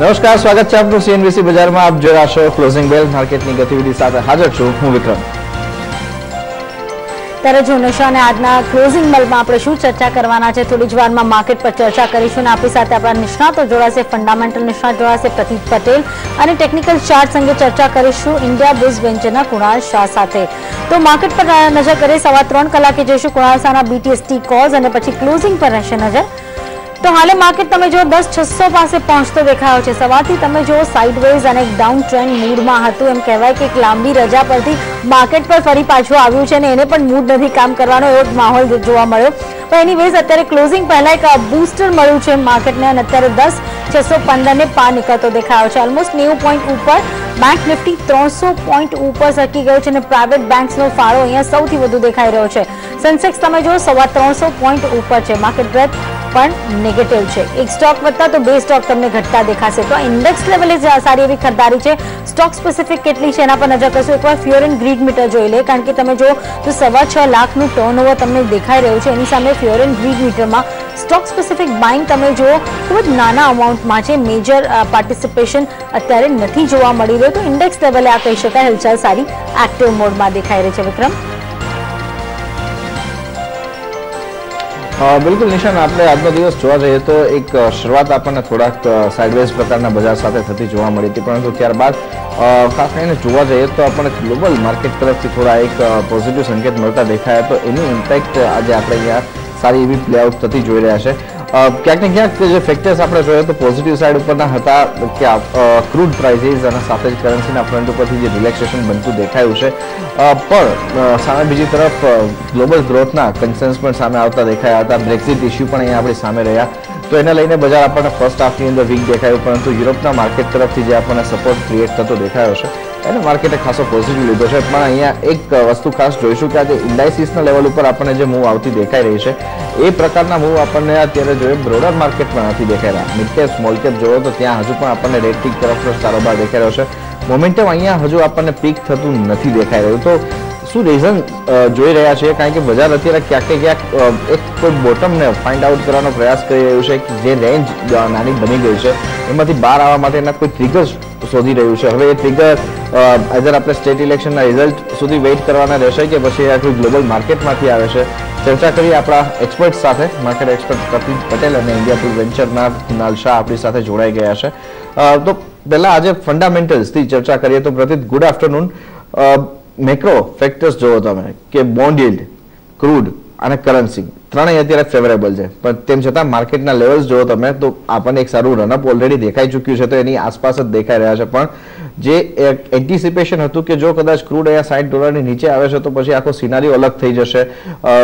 નમસ્કાર, સ્વાગત છે આપનું સીએનબીસી બજારમાં. આપ જોઈ રહ્યા છો ક્લોઝિંગ બેલ માર્કેટની ગતિવિધિ સાથે હાજર છું હું વિક્રમ. ત્યારે જો નિશા આજના ક્લોઝિંગ બેલમાં આપણે શું ચર્ચા કરવાના છે, થોડી જ વારમાં માર્કેટ પર ચર્ચા કરીશું. અને આપણી સાથે આપણા નિષ્ણાતો જોડાશે ફંડામેન્ટલ નિષ્ણાત જોડાશે પ્રતિક પટેલ. અને ટેકનિકલ ચાર્ટ અંગે ચર્ચા કરીશું ઇન્ડિયા બેઝ વેન્ચરના કુણાલ શાહ સાથે. તો માર્કેટ પર નજર કરીએ, સવા ત્રણ કલાકે જઈશું કુણાલ શાહના બીટીએસટી કોઝ અને પછી ક્લોઝિંગ પર રહેશે નજર. તો હાલે માર્કેટ તમે જો દસ છસો પાસે પહોંચતો દેખાયો છે. સવારથી તમે જો સાઇડવેઝ અને ડાઉન ટ્રેન્ડ મૂડમાં હતું. એમ કહેવાય કે એક લાંબી રજા પરથી માર્કેટ પર ફરી પાછું આવ્યું છે અને એને પણ મૂડ નથી. કામ કરવાનો એવો માહોલ જોવા મળ્યો. પણ એની વેઝ અત્યારે ક્લોઝિંગ પહેલા એક બૂસ્ટર મળ્યું છે માર્કેટને અને અત્યારે દસ છસો પંદરને પાર નીકળતો દેખાયો છે. ઓલમોસ્ટ નેવું પોઈન્ટ ઉપર. બેંક નિફ્ટી ત્રણસો પોઈન્ટ ઉપર સરકી ગયો છે અને પ્રાઇવેટ બેંક્સનો ફાળો અહીંયા સૌથી વધુ દેખાઈ રહ્યો છે. સેન્સેક્સ તમે જો સવા ત્રણસો પોઈન્ટ ઉપર છે. માર્કેટ બ્રેથ પણ નેગેટિવ છે. એક સ્ટોક વધતા તો બે સ્ટોક તમને ઘટતા દેખાશે. તો ઇન્ડેક્સ લેવલે સારી એવી ખરીદારી છે. સ્ટોક સ્પેસિફિક કેટલી છે એના પર નજર કરશો. એકવાર ફ્યોર એન્ડ ગ્રીડ મીટર જોઈ લે, કારણ કે તમે જો તો સવા છ લાખનું ટર્નઓવર તમને દેખાઈ રહ્યું છે. એની સામે ફ્યોર એન્ડ ગ્રીડ મીટરમાં સ્ટોક સ્પેસિફિક બાઇંગ તમે જુઓ, ખૂબ જ નાના અમાઉન્ટમાં છે. મેજર પાર્ટિસિપેશન અત્યારે નથી જોવા મળી રહ્યું. તો ઇન્ડેક્સ લેવલે આ કહી શકાય. હિલચાલ સારી એક્ટિવ મોડમાં દેખાઈ રહી છે, વિક્રમ. બિલકુલ નિશાન, આપણે આજનો દિવસ જોવા જઈએ તો એક શરૂઆત આપણને થોડાક સાઇડવેઝ પ્રકારના બજાર સાથે થતી જોવા મળી હતી. પરંતુ ત્યારબાદ ખાસ કરીને જોવા જઈએ તો આપણને ગ્લોબલ માર્કેટ તરફથી થોડા એક પોઝિટિવ સંકેત મળતા દેખાયા. તો એની ઇમ્પેક્ટ આજે આપણે અહીંયા સારી એવી પ્લેઆઉટ થતી જોઈ રહ્યા છે. ક્યાંક ને ક્યાંક જે ફેક્ટર્સ આપણે જોઈએ તો પોઝિટિવ સાઈડ ઉપરના હતા કે ક્રૂડ પ્રાઇઝીસ અને સાથે જ કરન્સીના ફ્રન્ટ ઉપરથી જે રિલેક્સેશન બનતું દેખાયું છે. પણ સામે બીજી તરફ ગ્લોબલ ગ્રોથના કન્સર્ન્સ પણ સામે આવતા દેખાયા હતા. બ્રેક્ઝિટ ઇસ્યુ પણ અહીંયા આપણી સામે રહ્યા. તો એને લઈને બજાર આપણને ફર્સ્ટ હાફની અંદર વીક દેખાયું, પરંતુ યુરોપના માર્કેટ તરફથી જે આપણને સપોર્ટ ક્રિએટ થતો દેખાયો છે, એને માર્કેટે ખાસો પોઝિટિવ લીધો છે. પણ અહીંયા એક વસ્તુ ખાસ જોઈશું કે આજે ઇન્ડાઇસિસના લેવલ ઉપર આપણને જે મૂવ આવતી દેખાઈ રહી છે, એ પ્રકારના મૂવ આપણને અત્યારે જોઈએ બ્રોડર માર્કેટમાં નથી દેખાઈ રહ્યા. મિડ કેપ સ્મોલ કેપ જોયો તો ત્યાં હજુ પણ આપણને રેડ પીક તરફનો કારોબાર દેખાઈ રહ્યો છે. મોમેન્ટમ અહીંયા હજુ આપણને પીક થતું નથી દેખાઈ રહ્યું. તો શું રીઝન જોઈ રહ્યા છે કારણ કે બજાર અત્યારે ક્યાંક ક્યાંક એક કોઈ બોટમને ફાઇન્ડ આઉટ કરવાનો પ્રયાસ કરી રહ્યું છે. કે જે રેન્જ નાની બની ગઈ છે. એમાંથી બહાર આવવા માટેના કોઈ ટ્રિગર્સ શોધી રહ્યું છે. હવે એ ટ્રિગર આઈધર આપણે સ્ટેટ ઇલેક્શનના રિઝલ્ટ સુધી વેઇટ કરવાના રહેશે કે પછી આ કોઈ ગ્લોબલ માર્કેટમાંથી આવે છે. ચર્ચા કરીએ આપણા એક્સપર્ટ સાથે માર્કેટ એક્સપર્ટ કપિલ પટેલ અને ઇન્ડિયા ટુ વેન્ચરના કુનાલ શાહ આપણી સાથે જોડાઈ ગયા છે. તો પહેલાં આજે ફંડામેન્ટલ્સથી ચર્ચા કરીએ. તો Pratit good afternoon macro factors જોવો તમે, કે બોન્ડ યીલ્ડ ક્રૂડ અને કરન્સી ત્રણેય અત્યારે ફેવરેબલ છે. પણ તેમ છતાં માર્કેટના લેવલ્સ જોવો તમે, તો આપણને એક સારું રનઅપ ઓલરેડી દેખાઈ ચૂક્યું છે, તો એની આસપાસ જ દેખાઈ રહ્યા છે. પણ જે એન્ટિસિપેશન હતું કે જો કદાચ ક્રૂડ અહીંયા સાઠ ડોલરની નીચે આવે છે, તો પછી આખો સિનારીઓ અલગ થઈ જશે.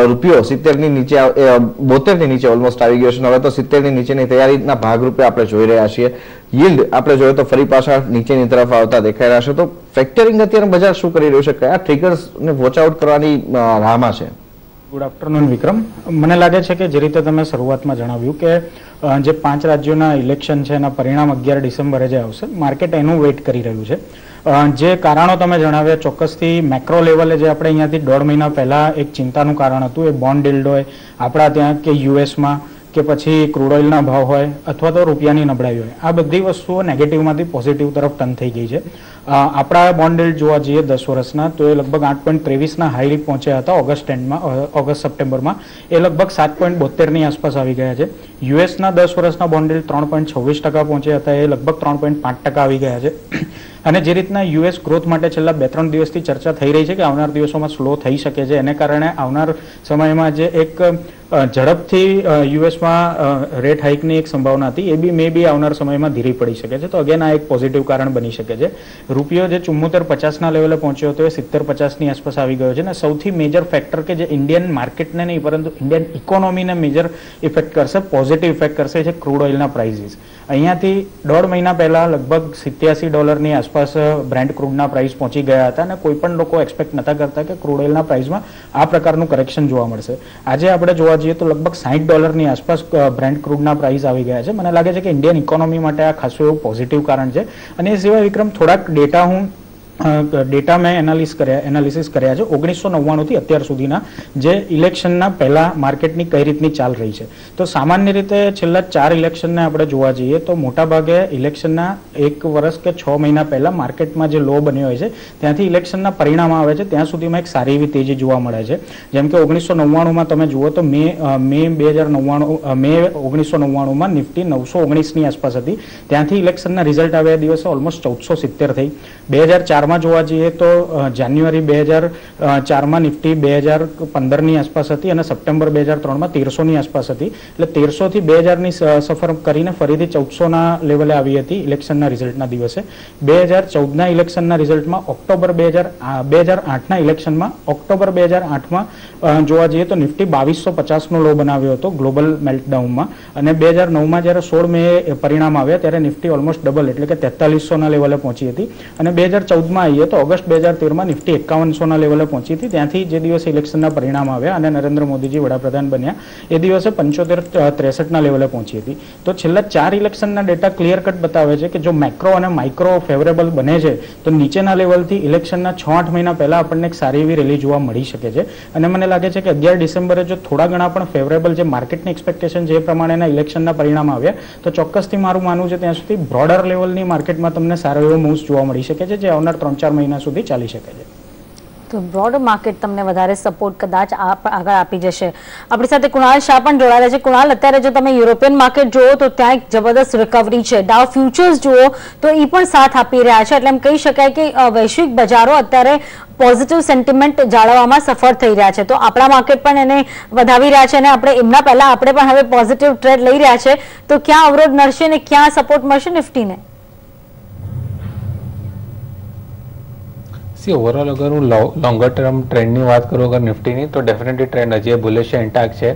રૂપિયો સિત્તેરની નીચે બોતેરની નીચે ઓલમોસ્ટ આવી ગયો છે. હવે તો સિત્તેરની નીચેની તૈયારીના ભાગરૂપે આપણે જોઈ રહ્યા છીએ. યીલ્ડ આપણે જોઈએ તો ફરી પાછા નીચેની તરફ આવતા દેખાઈ રહ્યા છે. તો ફેક્ટરિંગ અત્યારે બજાર શું કરી રહ્યું છે? કયા ટ્રિગર્સને વોચ આઉટ કરવાની રાહમાં છે? ગુડ આફ્ટરનૂન વિક્રમ મને લાગે છે કે જે રીતે તમે શરૂઆતમાં જણાવ્યું કે જે પાંચ રાજ્યોના ઇલેક્શન છે એના પરિણામ અગિયાર ડિસેમ્બરે જે આવશે માર્કેટ એનું વેઇટ કરી રહ્યું છે. જે કારણો તમે જણાવ્યા, ચોક્કસથી મેક્રો લેવલે જે આપણે અહીંયાથી દોઢ મહિના પહેલાં એક ચિંતાનું કારણ હતું, એ બોન્ડ ડિલ્ડોએ આપણા ત્યાં કે યુએસમાં કે પછી ક્રૂડ ઓઇલના ભાવ હોય અથવા તો રૂપિયાની નબળાઈ હોય. આ બધી વસ્તુઓ નેગેટિવમાંથી પોઝિટિવ તરફ ટર્ન થઈ ગઈ છે. આપણા બોન્ડ ડીલ્ડ જોવા જઈએ દસ વર્ષના, તો એ લગભગ આઠ પોઈન્ટ ત્રેવીસના હાઈ પહોંચ્યા હતા ઓગસ્ટ એન્ડમાં ઓગસ્ટ સપ્ટેમ્બરમાં. એ લગભગ સાત પોઈન્ટ બોતેરની આસપાસ આવી ગયા છે. યુએસના દસ વર્ષના બોન્ડ ડીલ્ડ ત્રણ પોઈન્ટ છવ્વીસ ટકા પહોંચ્યા હતા, એ લગભગ ત્રણ પોઈન્ટ પાંચ ટકા આવી ગયા છે. અને જે રીતના યુએસ ગ્રોથ માટે છેલ્લા બે ત્રણ દિવસથી ચર્ચા થઈ રહી છે કે આવનાર દિવસોમાં સ્લો થઈ શકે છે. એને કારણે આવનાર સમયમાં જે એક ઝડપથી યુએસમાં રેટ હાઇકની એક સંભાવના હતી. એ બી, મે બી આવનાર સમયમાં ધીરી પડી શકે છે. તો અગેન આ એક પોઝિટિવ કારણ બની શકે છે. રૂપિયો જે ચુમ્મોતેર પચાસના લેવલે પહોંચ્યો હતો, એ સિત્તેર પચાસની આસપાસ આવી ગયો છે. અને સૌથી મેજર ફેક્ટર કે જે ઇન્ડિયન માર્કેટને નહીં, પરંતુ ઇન્ડિયન ઇકોનોમીને મેજર ઇફેક્ટ કરશે પોઝિટિવ ઇફેક્ટ કરશે છે ક્રૂડ ઓઇલના પ્રાઇઝીસ અહીંયાથી દોઢ મહિના પહેલાં લગભગ સિત્યાસી ડોલરની આસપાસ બ્રેન્ડ ક્રૂડના પ્રાઇસ પહોંચી ગયા હતા અને કોઈ પણ લોકો એક્સપેક્ટ નતા કરતા કે ક્રૂડ ઓઇલના પ્રાઇસમાં આ પ્રકારનું કરેક્શન જોવા મળશે. આજે આપણે જોવા જઈએ તો લગભગ સાઠ ડોલરની આસપાસ બ્રેન્ડ ક્રૂડના પ્રાઇસ આવી ગયા છે. મને લાગે છે કે ઇન્ડિયન ઇકોનોમી માટે આ ખાસું એવું પોઝિટિવ કારણ છે. અને એ સિવાય વિક્રમ, થોડાક ડેટા હું ડેટા મેં એનાલિસ કર્યા એનાલિસિસ કર્યા છે. ઓગણીસો નવ્વાણુંથી અત્યાર સુધીના જે ઇલેક્શનના પહેલા માર્કેટની કઈ રીતની ચાલ રહી છે. તો સામાન્ય રીતે છેલ્લા ચાર ઇલેક્શનને આપણે જોવા જઈએ તો મોટાભાગે ઇલેક્શનના એક વર્ષ કે છ મહિના પહેલાં માર્કેટમાં જે લો બન્યો હોય છે, ત્યાંથી ઇલેક્શનના પરિણામ આવે છે. ત્યાં સુધીમાં એક સારી એવી તેજી જોવા મળે છે. જેમ કે ઓગણીસો નવ્વાણુંમાં તમે જુઓ તો મે મે બે હજાર નવ્વાણું મે ઓગણીસો નવ્વાણુંમાં નિફ્ટી નવસો ઓગણીસની આસપાસ હતી. ત્યાંથી ઇલેક્શનના રિઝલ્ટ આવ્યા દિવસે ઓલમોસ્ટ ચૌદસો સિત્તેર થઈ. બે હજાર ચારમાં જોવા જઈએ તો જાન્યુઆરી બે હજાર ચારમાં નિફ્ટી બે હજાર પંદરની આસપાસ હતી અને સપ્ટેમ્બર બે હજાર ત્રણમાં તેરસોની આસપાસ હતી. એટલે તેરસોથી બે હજારની સફર કરીને ફરીથી ચૌદસોના લેવલે આવી હતી ઇલેક્શનના રિઝલ્ટના દિવસે. બે હજાર ચૌદના ઇલેક્શનના રિઝલ્ટમાં ઓક્ટોબર બે હજાર બે હજાર આઠના ઇલેક્શનમાં ઓક્ટોબર બે હજાર આઠમાં જોવા જઈએ તો નિફ્ટી બાવીસો પચાસનો લો બનાવ્યો હતો ગ્લોબલ મેલ્ટડાઉનમાં. અને બે હજાર નવમાં જ્યારે સોળ મે પરિણામ આવ્યા ત્યારે નિફ્ટી ઓલમોસ્ટ ડબલ એટલે કે તેતાલીસોના લેવલે પહોંચી હતી. અને બે હજાર ચૌદમાં આવીએ તો ઓગસ્ટ બે હજાર તેરમાં નિફ્ટી એકાવનસોના લેવલે પહોંચી હતી. ત્યાંથી જે દિવસે ઇલેક્શનના પરિણામ આવ્યા અને નરેન્દ્ર મોદીજી વડાપ્રધાન બન્યા, એ દિવસે પંચોતેર ત્રેસઠના લેવલે પહોંચી હતી. તો છેલ્લા ચાર ઇલેક્શનના ડેટા ક્લિયર કટ બતાવે છે કે જો મેક્રો અને માઇક્રો ફેવરેબલ બને છે, તો નીચેના લેવલથી ઇલેક્શનના છ આઠ મહિના પહેલા આપણને એક સારી એવી રેલી જોવા મળી શકે છે. અને મને લાગે છે કે અગિયાર ડિસેમ્બરે જો થોડા ઘણા પણ ફેવરેબલ જે માર્કેટની એક્સપેક્ટેશન જે પ્રમાણેના ઇલેક્શનના પરિણામ આવ્યા, તો ચોક્કસથી મારું માનવું છે ત્યાં સુધી બ્રોડર લેવલની માર્કેટમાં તમને સારો એવો મૂવ્સ જોવા મળી શકે છે, જે આવનાર ત્રણ ચાર મહિના સુધી ચાલી શકે છે. તો બ્રોડ માર્કેટ તમને વધારે સપોર્ટ કદાચ આગળ આપી જશે. આપણી સાથે કુણાલ શાહ પણ જોડાયેલા છે. કુણાલ, અત્યારે જો તમે યુરોપિયન માર્કેટ જુઓ તો ત્યાં એક જબરદસ્ત રિકવરી છે. ડાવ ફ્યુચર્સ જુઓ તો એ પણ સાથ આપી રહ્યા છે. એટલે એમ કહી શકાય કે વૈશ્વિક બજારો અત્યારે પોઝિટિવ સેન્ટિમેન્ટ જાળવવામાં સફળ થઈ રહ્યા છે. તો આપણા માર્કેટ પણ એને વધાવી રહ્યા છે અને આપણે એમના પહેલા આપણે પણ હવે પોઝિટિવ ટ્રેડ લઈ રહ્યા છે. તો ક્યાં અવરોધ નડશે ને ક્યાં સપોર્ટ મળશે નિફ્ટીને સી ઓવરઓલ અગર હું લોંગર ટર્મ ટ્રેન્ડની વાત કરું, અગર નિફ્ટીની, તો ડેફિનેટલી ટ્રેન્ડ હજી બુલિશ છે ઇન્ટેક્ટ છે.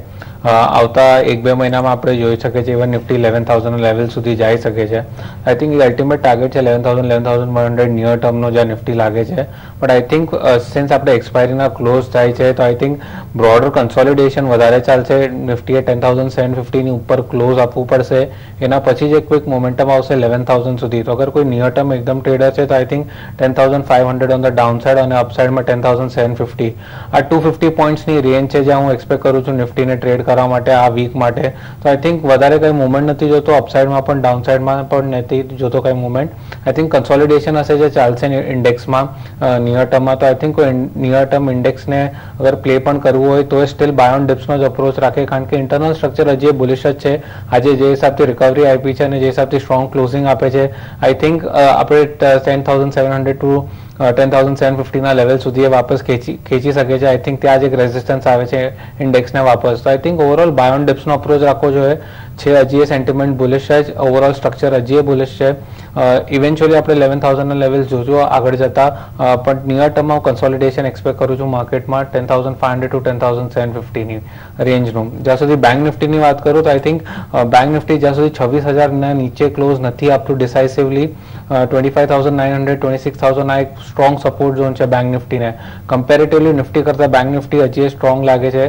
આવતા એક બે મહિનામાં આપણે જોઈ શકીએ છીએ even Nifty eleven thousand level સુધી જઈ શકે છે. આઈ થિંક અલ્ટિમેટ ટાર્ગેટ છે eleven thousand eleven thousand one hundred near ટર્મનો જ્યાં નિફ્ટી લાગે છે. બટ આઈ થિંક સિન્સ આપણે એક્સપાયરીના ક્લોઝ થાય છે, તો આઈ થિંક બ્રોડર કન્સોલિડેશન વધારે ચાલશે. નિફ્ટીએ ટેન થાઉઝન્ડ સેવન ફિફ્ટીની ઉપર ક્લોઝ આપવું પડશે. એના પછી જ એક ક્વિક મોમેન્ટમ આવશે ઇલેવન થાઉઝન્ડ સુધી. તો અગર કોઈ નિયર ટર્મ એકદમ ટ્રેડર છે, તો I think ten thousand five hundred on the down side અને અપસાઇડમાં ટેન થાઉઝન્ડ સેવન ફિફ્ટી આ ટુ ફિફ્ટી પોઈન્ટ્સની રેન્જ છે જ્યાં હું એક્સપેક્ટ કરું છું નિફ્ટીને ટ્રેડ કરવા માટે, આ વીક માટે. તો આઈ થિંક વધારે કંઈ મુવમેન્ટ નથી જોતો. અપસાઇડમાં પણ ડાઉન સાઇડમાં પણ નથી જોતો કંઈ મુવમેન્ટ આઈ થિંક કન્સોલિડેશન હશે જે ચાલશે ઇન્ડેક્સમાં નિયર ટર્મમાં તો આઈ થિંક નિયર ટર્મ ઇન્ડેક્સને અગર પ્લે પણ કરવું હોય, તો એ સ્ટીલ બાયોન ડિપ્સનો જ અપ્રોચ રાખે. કારણ કે ઇન્ટરનલ સ્ટ્રક્ચર હજી બુલિશ જ છે. આજે જે હિસાબથી રિકવરી આપી છે અને જે હિસાબથી સ્ટ્રોંગ ક્લોઝિંગ આપે છે. આઈ થિંક આપણે ten thousand seven hundred to ten thousand seven ફિફ્ટીના level સુધી એ વાપસ ખેંચી ખેંચી શકે છે. આઈ થિંક ત્યાં જ એક રેઝિસ્ટન્સ આવે છે ઇન્ડેક્સને વાપસ. તો I think overall buy on ડિપ્સનો approach રાખવો જોઈએ. છે હજી એ સેન્ટિમેન્ટ બુલિશ છે ઓવરઓલ સ્ટ્રક્ચર હજી એ બુલિશ છે ઇવેન્ચ્યુઅલી આપણે ઇલેવન થાઉઝન્ડના લેવલ જોજો આગળ જતા અ, પણ નિયર ટર્મમાં કન્સોલિડેશન એક્સપેક્ટ કરું છું માર્કેટમાં ten thousand five hundred to ten thousand seven ફિફ્ટીની રેન્જનું જ્યાં સુધી બેંક નિફ્ટીની વાત કરું તો આઈ થિંક બેંક નિફ્ટી જ્યાં સુધી છવ્વીસ હજારના નીચે ક્લોઝ નથી આપતું decisively twenty five thousand nine hundred twenty six thousand આ એક સ્ટ્રોંગ સપોર્ટ ઝોન છે બેંક નિફ્ટીને કમ્પેરેટિવલી નિફ્ટી કરતાં બેંક નિફ્ટી હજી સ્ટ્રોંગ લાગે છે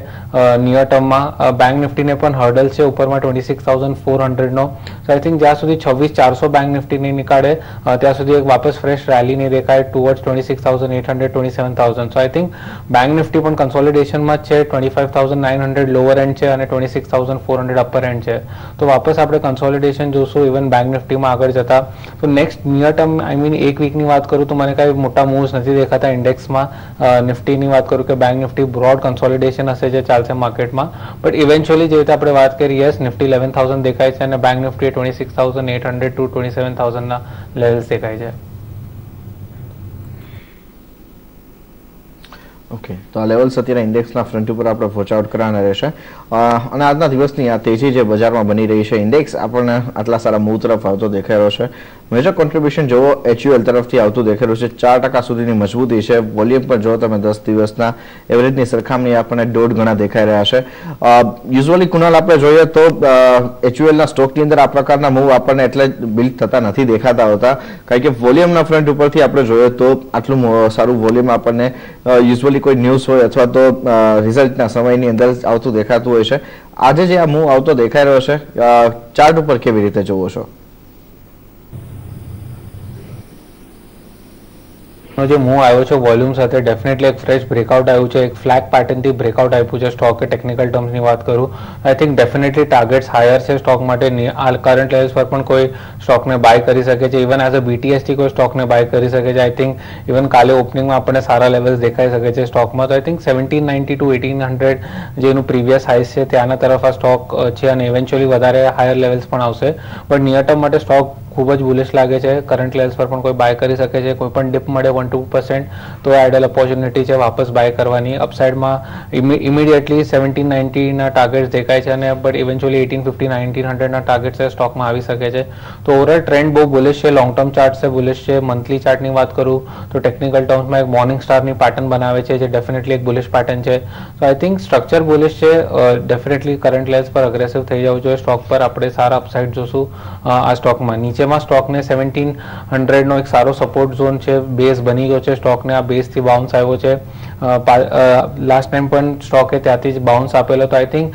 નિયર ટર્મમાં બેંક નિફ્ટીને પણ હર્ડલ છે ઉપરમાં twenty six thousand so I think જ્યાં સુધી છવ્વીસ ચારસો બેંક નિફ્ટી નહીં નીકાળે ત્યાં સુધી એક વાપસ ફ્રેશ રેલી નહીં દેખાય towards twenty six thousand eight hundred twenty seven thousand so I think bank Nifty પણ કન્સોલિડેશનમાં છે twenty five thousand nine hundred lower end છે અને twenty six thousand four hundred upper end છે. તો વાપસ આપણે કન્સોલિડેશન જોશું ઇવન બેંક નિફ્ટીમાં આગળ જતા. તો next near term I mean એક વીકની વાત કરું તો મને કાંઈ મોટા મૂવ્સ નથી દેખાતા ઇન્ડેક્સમાં નિફ્ટીની વાત કરું કે બેંક નિફ્ટી બ્રોડ કન્સોલિડેશન હશે જે ચાલશે માર્કેટમાં બટ ઇવેન્ચ્યુઅલી જે રીતે આપણે વાત કરીએ યસ નિફ્ટી ઇલેવન થાઉઝન્ડ દેખાય છે અને bank Nifty twenty six thousand eight hundred to twenty seven થાઉઝન્ડના levels દેખાય છે. ઓકે તો આ લેવલ્સ અત્યારે ઇન્ડેક્સના ફ્રન્ટ ઉપર આપણે વોચ આઉટ કરવાના રહેશે. અને આજના દિવસની આ તેજી જે બજારમાં બની રહી છે, ઇન્ડેક્સ, આપણને આટલા સારા મૂવ તરફ આવતો દેખાઈ રહ્યો છે. મેજર કોન્ટ્રીબ્યુશન જોવો એચયુએલ તરફથી આવતું દેખાઈ રહ્યું છે. ચાર ટકા સુધીની મજબૂતી છે. વોલ્યુમ પર જો તમે દસ દિવસના એવરેજની સરખામણી આપણને દોઢ ગણા દેખાઈ રહ્યા છે. યુઝવલી કુનાલ આપણે જોઈએ તો એચયુએલના સ્ટોકની અંદર આ પ્રકારના મૂવ આપણને એટલે બિલ્ડ થતા નથી દેખાતા હોતા. કારણ કે વોલ્યુમના ફ્રન્ટ ઉપરથી આપણે જોઈએ તો આટલું સારું વોલ્યુમ આપણને યુઝ્યુઅલી કોઈ ન્યૂઝ હોય અથવા તો રિઝલ્ટના સમયની અંદર આવતું દેખાતું હોય છે. આજે જે આ મૂવ આવતો દેખાઈ રહ્યો છે ચાર્ટ ઉપર કેવી રીતે જોવો છો? નો જે મૂવ આવ્યો છે વોલ્યુમ સાથે ડેફિનેટલી એક ફ્રેશ બ્રેકઆઉટ આવ્યું છે. એક ફ્લેગ પેટર્નથી બ્રેકઆઉટ આપ્યું છે. સ્ટોકે ટેકનિકલ ટર્મ્સની વાત કરું. I think definitely targets higher છે સ્ટોક માટે. આ કરંટ લેવલ્સ પર પણ કોઈ સ્ટોકને બાય કરી શકે છે. ઇવન એઝ અ બીટીએસથી કોઈ સ્ટોકને બાય કરી શકે છે. આઈ થિંક ઇવન કાલે ઓપનિંગમાં આપણને સારા લેવલ્સ દેખાઈ શકે છે સ્ટોકમાં તો I think seventeen ninety two eighteen hundred જેનું પ્રીવિયસ હાઈસ છે, ત્યાંના તરફ આ સ્ટોક છે. અને ઇવેન્ચ્યુઅલી વધારે હાયર લેવલ્સ પણ આવશે. બટ નિયર ટર્મ માટે સ્ટોક ખૂબ જ બુલિશ લાગે છે. કરંટ લેવલ્સ પર પણ કોઈ બાય કરી શકે છે. કોઈ પણ ડિપ મળે વન ટુ પર્સન્ટ તો આઈડલ ઓપોર્ચ્યુનિટી છે વાપસ બાય કરવાની. અપસાઇડમાં ઇમિડિયેટલી સેવન્ટીન નાઇન્ટીના ટાર્ગેટ્સ દેખાય છે અને but eventually eighteen fifty nineteen હંડ્રેડના targets સ્ટોકમાં આવી શકે છે. તો ઓવરઓલ ટ્રેન્ડ બહુ બુલિશ છે. લોંગ ટર્મ ચાર્ટ છે બુલિશ છે. મંથલી ચાર્ટની વાત કરું તો ટેકનિકલ ટર્મ્સમાં એક મોર્નિંગ સ્ટારની પેટર્ન બનાવે છે જે ડેફિનેટલી એક બુલિશ પેટર્ન છે. તો આઈ થિંક સ્ટ્રક્ચર બુલિશ છે. ડેફિનેટલી કરંટ લેવલ્સ પર અગ્રેસિવ થઈ જવું જોઈએ. સ્ટોક પર આપણે સારા અપસાઇડ જોશું. આ સ્ટોકમાં નીચેમાં સ્ટોકને સેવન્ટીન હંડ્રેડનો એક સારો સપોર્ટ ઝોન છે બેઝ બની ગયો છે, સ્ટોકને આ બેઝથી બાઉન્સ આવ્યો છે. લાસ્ટ ટાઈમ પણ સ્ટોકે ત્યાંથી જ બાઉન્સ આપેલો, તો આઈ થિંક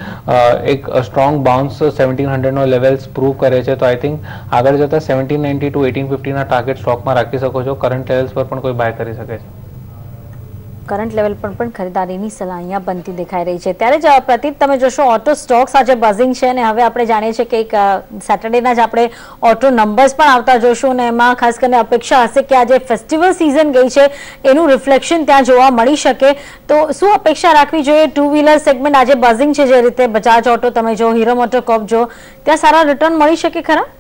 એક સ્ટ્રોંગ બાઉન્સ સેવન્ટીન હંડ્રેડનો લેવલ્સ પ્રૂવ કરે છે. તો આઈ થિંક આગળ જતા સેવન્ટીન નાઇન્ટી ટુ એટીન ફિફ્ટીના ટાર્ગેટ સ્ટોકમાં રાખી શકો છો. કરંટ લેવલ્સ પર પણ કોઈ બાય કરી શકે છે. કરંટ લેવલ પર પણ ખરીદારીની સલાહ અહીંયા બનતી દેખાઈ રહી છે. ત્યારે જ પ્રતીત તમે જોશો ઓટો સ્ટોક્સ આજે બઝિંગ છે અને હવે આપણે જાણીએ છીએ કે એક સેટરડેના જ આપણે ઓટો નંબર્સ પણ આવતા જોશું અને એમાં ખાસ કરીને અપેક્ષા હશે કે આજે ફેસ્ટિવલ સિઝન ગઈ છે, એનું રિફ્લેક્શન ત્યાં જોવા મળી શકે. તો શું અપેક્ષા રાખવી જોઈએ? ટુ વ્હીલર સેગમેન્ટ આજે બઝિંગ છે જે રીતે બજાજ ઓટો તમે જો હીરો મોટો કોપ જો, ત્યાં સારા રિટર્ન મળી શકે ખરા?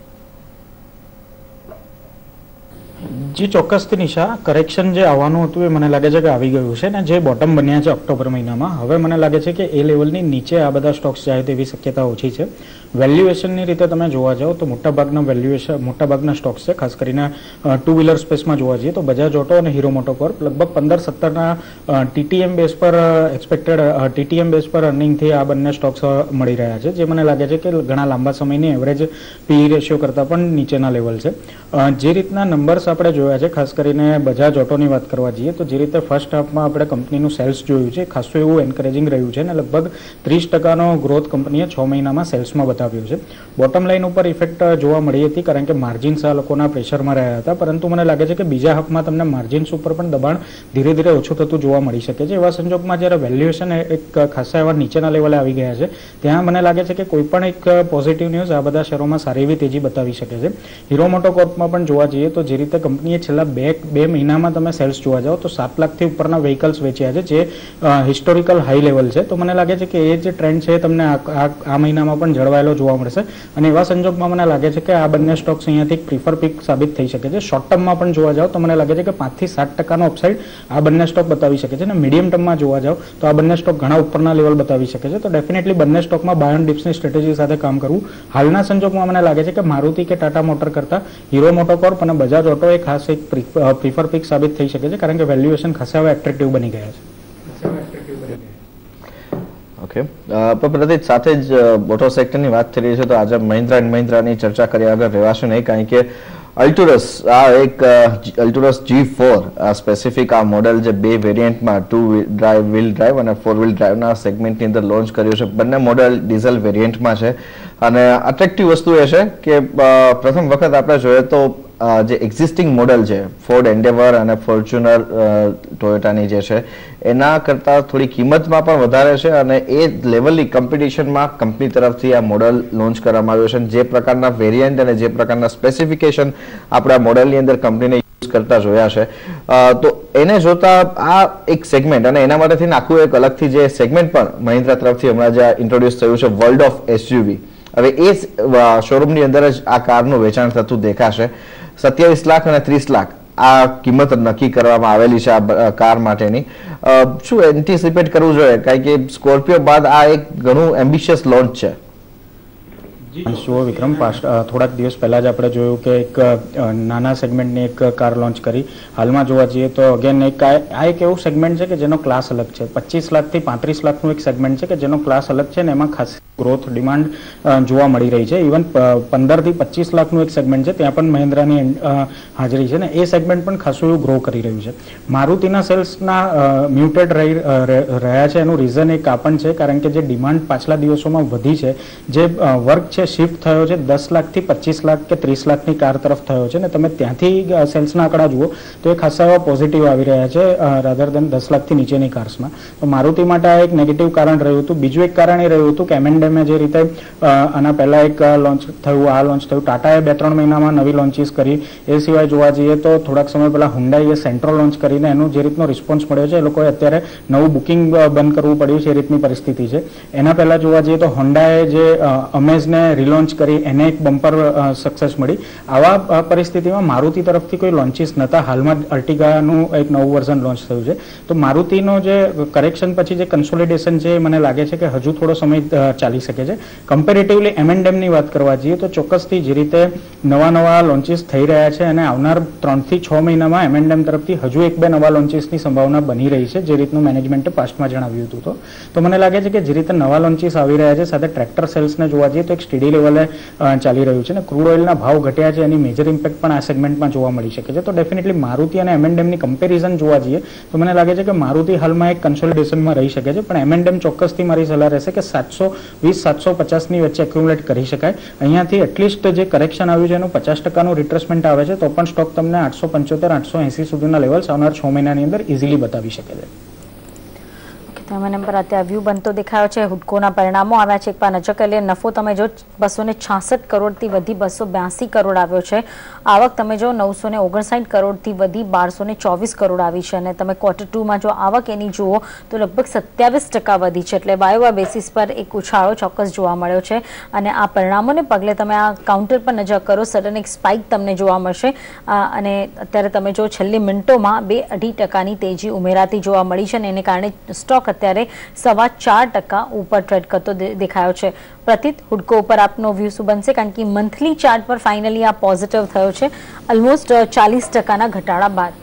જી ચોક્કસથી નિશા કરેક્શન જે આવવાનું હતું એ મને લાગે છે કે આવી ગયું છે ને જે બોટમ બન્યા છે ઓક્ટોબર મહિનામાં. હવે મને લાગે છે કે એ લેવલની નીચે આ બધા સ્ટોક્સ જાય તેવી શક્યતા ઓછી છે. વેલ્યુએશનની રીતે તમે જોવા જાઓ તો મોટાભાગના વેલ્યુએશન મોટાભાગના સ્ટોક્સ છે. ખાસ કરીને ટુ વ્હીલર સ્પેસમાં જોવા જઈએ તો બજાજ ઓટો અને હીરો મોટો પર લગભગ પંદર સત્તરના ટીટીએમ બેઝ પર એક્સપેક્ટેડ ટીટીએમ બેઝ પર અર્નિંગથી આ બંને સ્ટોક્સ મળી રહ્યા છે. જે મને લાગે છે કે ઘણા લાંબા સમયની એવરેજ પી રેશિયો કરતાં પણ નીચેના લેવલ છે. જે રીતના નંબર્સ આપણે જોયા છે, ખાસ કરીને બજાજ ઓટોની વાત કરવા જઈએ તો જે રીતે ફર્સ્ટ હાફમાં આપણે કંપનીનું સેલ્સ જોયું છે, ખાસું એવું એન્કરેજિંગ રહ્યું છે અને લગભગ ત્રીસ ટકાનો ગ્રોથ કંપનીએ છ મહિનામાં સેલ્સમાં બતાવ્યું છે. બોટમ લાઇન ઉપર ઇફેક્ટ જોવા મળી હતી કારણ કે માર્જિન્સ આ લોકોના પ્રેશરમાં રહ્યા હતા. પરંતુ મને લાગે છે કે બીજા હકમાં તમને માર્જિન્સ ઉપર પણ દબાણ ધીરે ધીરે ઓછું થતું જોવા મળી શકે છે. એવા સંજોગમાં જ્યારે વેલ્યુએશન એક ખાસા એવા નીચેના લેવલે આવી ગયા છે, ત્યાં મને લાગે છે કે કોઈ પણ એક પોઝિટિવ ન્યૂઝ આ બધા શેરોમાં સારી એવી તેજી બતાવી શકે છે. હીરો મોટો કોર્પમાં પણ જોવા જઈએ તો જે રીતે કંપનીએ છેલ્લા બે બે મહિનામાં તમે સેલ્સ જોવા જાઓ તો સાત લાખથી ઉપરના વ્હીકલ્સ વેચ્યા છે, જે હિસ્ટોરિકલ હાઈ લેવલ છે. તો મને લાગે છે કે એ જે ટ્રેન્ડ છે તમને આ મહિનામાં પણ જળવાયેલો જોવા મળશે અને એવા સંજોગમાં મને લાગે છે કે આ બંને સ્ટોક્સ અહીંયાથી પ્રિફર પિક સાબિત થઈ શકે છે. શોર્ટ ટર્મમાં પણ જોવા જાઓ તો મને લાગે છે કે પાંચથી સાત ટકાનો અપસાઇડ આ બંને સ્ટોક બતાવી શકે છે. અને મીડિયમ ટર્મમાં જોવા જાઓ તો આ બંને સ્ટોક ઘણા ઉપરના લેવલ બતાવી શકે છે. તો ડેફિનેટલી બંને સ્ટોકમાં બાય ડિપ્સની સ્ટ્રેટેજી સાથે કામ કરવું. હાલના સંજોગમાં મને લાગે છે કે મારુતિ કે ટાટા મોટર કરતાં હીરો મોટોકોર્પ અને બજાજ ઓટો એ ખાસ એક પ્રિફર પિક સાબિત થઈ શકે છે. કારણ કે વેલ્યુએશન ખાસા હવે એટ્રેક્ટિવ બની ગયા છે. ઓકે. પણ પ્રદીપ, સાથે જ મોટો સેક્ટરની વાત થઈ રહી છે, તો આજે મહિન્દ્રા એન્ડ મહિન્દ્રાની ચર્ચા કર્યા વગર રહેવાશે નહીં, કારણ કે અલ્ટુરસ, આ એક અલ્ટુરસ જી ફોર આ સ્પેસિફિક આ મોડેલ જે બે વેરિયન્ટમાં ટુ ડ્રાઈવ વ્હીલ ડ્રાઈવ અને ફોર વ્હીલ ડ્રાઈવના સેગમેન્ટની અંદર લોન્ચ કર્યું છે. બંને મોડેલ ડીઝલ વેરિયન્ટમાં છે. અને અટ્રેક્ટિવ વસ્તુ એ છે કે પ્રથમ વખત આપણે જોઈએ તો જે એક્ઝિસ્ટિંગ મોડલ છે ફોર્ડ એન્ડેવર અને ફોર્ચ્યુનર ટોયોટાની જે છે, એના કરતાં થોડી કિંમતમાં પણ વધારે છે અને એ લેવલની કોમ્પિટિશનમાં કંપની તરફથી આ મોડલ લોન્ચ કરવામાં આવ્યો છે જે પ્રકારના વેરિયન્ટ અને જે પ્રકારના સ્પેસિફિકેશન આપણે મોડલની અંદર કંપનીને યુઝ કરતા જોયા છે. તો એને જોતા આ એક સેગમેન્ટ અને એના માટે થઈને આખું એક અલગથી જે સેગમેન્ટ પણ મહિન્દ્રા તરફથી હમણાં જે ઇન્ટ્રોડ્યુસ થયું છે વર્લ્ડ ઓફ એસયુવી હવે એ શોરૂમની અંદર જ આ કારનું વેચાણ થતું દેખાશે. સત્યાવીસ લાખ અને ત્રીસ લાખ. આ કિંમત નક્કી કરવામાં આવેલી છે આ કાર માટેની. શું એન્ટિસિપેટ કરવું જોઈએ? કારણ કે સ્કોર્પિયો બાદ આ એક ઘણું એમ્બિશિયસ લોન્ચ છે. જુઓ વિક્રમ થોડાક દિવસ પહેલા જ આપણે જોયું કે એક નાના સેગમેન્ટની એક કાર લોન્ચ કરી. હાલમાં જોવા જઈએ તો અગેન એક આ એક એવું સેગમેન્ટ છે કે જેનો ક્લાસ અલગ છે. પચીસ લાખથી પાંત્રીસ લાખનું એક સેગમેન્ટ છે કે જેનો ક્લાસ અલગ છે ને એમાં ખાસ ગ્રોથ ડિમાન્ડ જોવા મળી રહી છે. ઇવન પંદરથી પચીસ લાખનું એક સેગમેન્ટ છે, ત્યાં પણ મહિન્દ્રાની હાજરી છે ને એ સેગમેન્ટ પણ ખાસું એવું ગ્રો કરી રહ્યું છે. મારુતિના સેલ્સના મ્યુટેડ રહી રહ્યા છે. એનું રીઝન એક આ પણ છે, કારણ કે જે ડિમાન્ડ પાછલા દિવસોમાં વધી છે, જે વર્ક છે શિફ્ટ થયો છે, દસ લાખથી પચીસ લાખ કે ત્રીસ લાખની કાર તરફ થયો છે ને તમે ત્યાંથી સેલ્સના આંકડા જુઓ, તો એ ખાસા એવા પોઝિટિવ આવી રહ્યા છે રાધર દેન દસ લાખથી નીચેની કાર્સમાં તો મારુતિ માટે આ એક નેગેટિવ કારણ રહ્યું હતું. બીજું એક કારણ એ રહ્યું હતું કે એમએનડેમે જે રીતે આના પહેલાં એક લોન્ચ થયું, આ લોન્ચ થયું ટાટાએ બે ત્રણ મહિનામાં નવી લોન્ચીસ કરી. એ સિવાય જોવા જઈએ તો થોડાક સમય પહેલાં હુન્ડાઈએ સેન્ટ્રો લોન્ચ કરીને એનું જે રીતનો રિસ્પોન્સ મળ્યો છે, એ લોકોએ અત્યારે નવું બુકિંગ બંધ કરવું પડ્યું છે એ રીતની પરિસ્થિતિ છે. એના પહેલાં જોવા જઈએ તો હોન્ડાએ જે અમેઝને રિલોન્ચ કરી, એને એક બમ્પર સક્સેસ મળી. આવા પરિસ્થિતિમાં મારુતિ તરફથી કોઈ લોન્ચીસ નહોતા હાલમાં અર્ટિગાનું એક નવું વર્ઝન લોન્ચ થયું છે. તો મારુતિનો જે કરેક્શન પછી જે કન્સોલિડેશન છે મને લાગે છે કે હજુ થોડો સમય ચાલી શકે છે. કમ્પેરેટિવલી એમએનડેમની વાત કરવા જઈએ તો ચોક્કસથી જે રીતે નવા નવા લોન્ચીસ થઈ રહ્યા છે અને આવનાર ત્રણથી છ મહિનામાં એમએનડેમ તરફથી હજુ એક બે નવા લોન્ચીસની સંભાવના બની રહી છે, જે રીતનું મેનેજમેન્ટે પાસ્ટમાં જણાવ્યું હતું તો. મને લાગે છે કે જે રીતે નવા લોન્ચીસ આવી રહ્યા છે, સાથે ટ્રેક્ટર સેલ્સને જોવા જઈએ તો એક સ્ટડી લેવલે ચાલી રહ્યું છે અને ક્રૂડ ઓઇલના ભાવ ઘટ્યા છે, એની મેજર ઇમ્પેક્ટ પણ આ સેગમેન્ટમાં જોવા મળી શકે છે. તો ડેફિનેટલી મારુતિ અને એમએનડેમની કમ્પેરિઝન જોવા જઈએ તો મને લાગે છે કે મારુતિ હાલમાં એક કન્સોલિડેશનમાં રહી શકે છે, પણ એમએનડેમ ચોક્કસથી મારી સલાહ રહેશે કે સાતસો વીસ, સાતસો પચાસની વચ્ચે એક્યુમ્યુલેટ કરી શકાય. અહીંયાથી એટલીસ્ટ જે કરેક્શન આવ્યું છે પચાસ ટકાનું રિટ્રેસમેન્ટ આવે છે, તો પણ સ્ટોક તમને આઠસો પંચોતેર, આઠસો એંસી સુધીના લેવલ્સ આવનાર છ મહિનાની અંદર ઇઝીલી બતાવી શકે છે. તમે પર અત્યારે વ્યૂ બનતો દેખાયો છે. હુડકોના પરિણામો આવ્યા છે. એક પર નજર કરી લઈએ નફો તમે જો બસો ને છાસઠ કરોડથી વધી બસો બ્યાસી કરોડ આવ્યો છે. આવક તમે જો નવસો ને ઓગણસાઠ કરોડથી વધી બારસો ને ચોવીસ કરોડ આવી છે. અને તમે ક્વાર્ટર ટુમાં જો આવક એની જુઓ, તો લગભગ સત્યાવીસ ટકા વધી છે. એટલે બાયોવા બેસિસ પર એક ઉછાળો ચોક્કસ જોવા મળ્યો છે. અને આ પરિણામોને પગલે તમે આ કાઉન્ટર પર નજર કરો સડન એક સ્પાઇક તમને જોવા મળશે. અને અત્યારે તમે જો છેલ્લી મિનિટોમાં બે અઢી ટકાની તેજી ઉમેરાતી જોવા મળી છે. અને એને કારણે સ્ટોક અત્યારે સવા ચાર ટકા ઉપર ટ્રેડ કરતો દે- દેખાયો છે. પ્રતિત, હુડકો ઉપર આપનો વ્યૂ શું બનશે? કારણ કે મંથલી ચાર્ટ પર ફાઇનલી આ પોઝિટિવ થયો છે. ઓલમોસ્ટ ચાલીસ ટકાના ઘટાડા બાદ અ,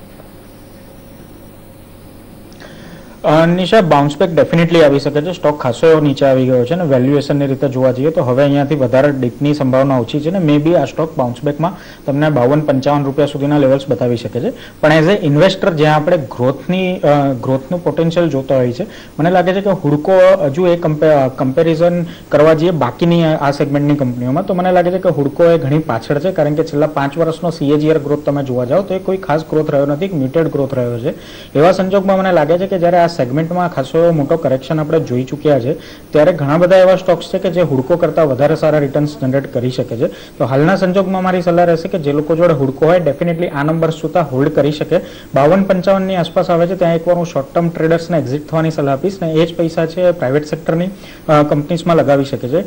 નિશા બાઉન્સ બેક ડેફિનેટલી આવી શકે છે. સ્ટોક ખાસો એવો નીચે આવી ગયો છે અને વેલ્યુએશનની રીતે જોવા જઈએ તો હવે અહીંયાથી વધારે ડીપની સંભાવના ઓછી છે ને મે બી આ સ્ટોક બાઉન્સ બેકમાં તમને બાવન પંચાવન રૂપિયા સુધીના લેવલ્સ બતાવી શકે છે. પણ એઝ એ ઇન્વેસ્ટર જ્યાં આપણે ગ્રોથની ગ્રોથનું પોટેન્શિયલ જોતા હોય છે, મને લાગે છે કે હુડકો હજુ એ કમ્પેરિઝન કરવા જઈએ બાકીની આ સેગમેન્ટની કંપનીઓમાં તો મને લાગે છે કે હુડકો એ ઘણી પાછળ છે, કારણ કે છેલ્લા પાંચ વર્ષનો સીએજીઆર ગ્રોથ તમે જોવા જાઓ તો એ કોઈ ખાસ ગ્રોથ રહ્યો નથી મ્યુટેડ ગ્રોથ રહ્યો છે. એવા સંજોગમાં મને લાગે છે કે જ્યારે આ સેગમેન્ટમાં ખાસો એવો મોટો કરેક્શન આપણે જોઈ ચૂક્યા છે. ત્યારે ઘણા બધા એવા સ્ટોક્સ છે કે જે હુડકો કરતાં વધારે સારા રિટર્ન્સ જનરેટ કરી શકે છે. તો હાલના સંજોગમાં મારી સલાહ રહેશે કે જે લોકો જોડે હુડકો હોય ડેફિનેટલી આ નંબર સુધા હોલ્ડ કરી શકે. બાવન પંચાવનની આસપાસ આવે છે, ત્યાં એકવાર હું શોર્ટ ટર્મ ટ્રેડર્સને એક્ઝિટ થવાની સલાહ આપીશ ને એ જ પૈસા છે પ્રાઇવેટ સેક્ટરની કંપનીઝમાં લગાવી શકે છે.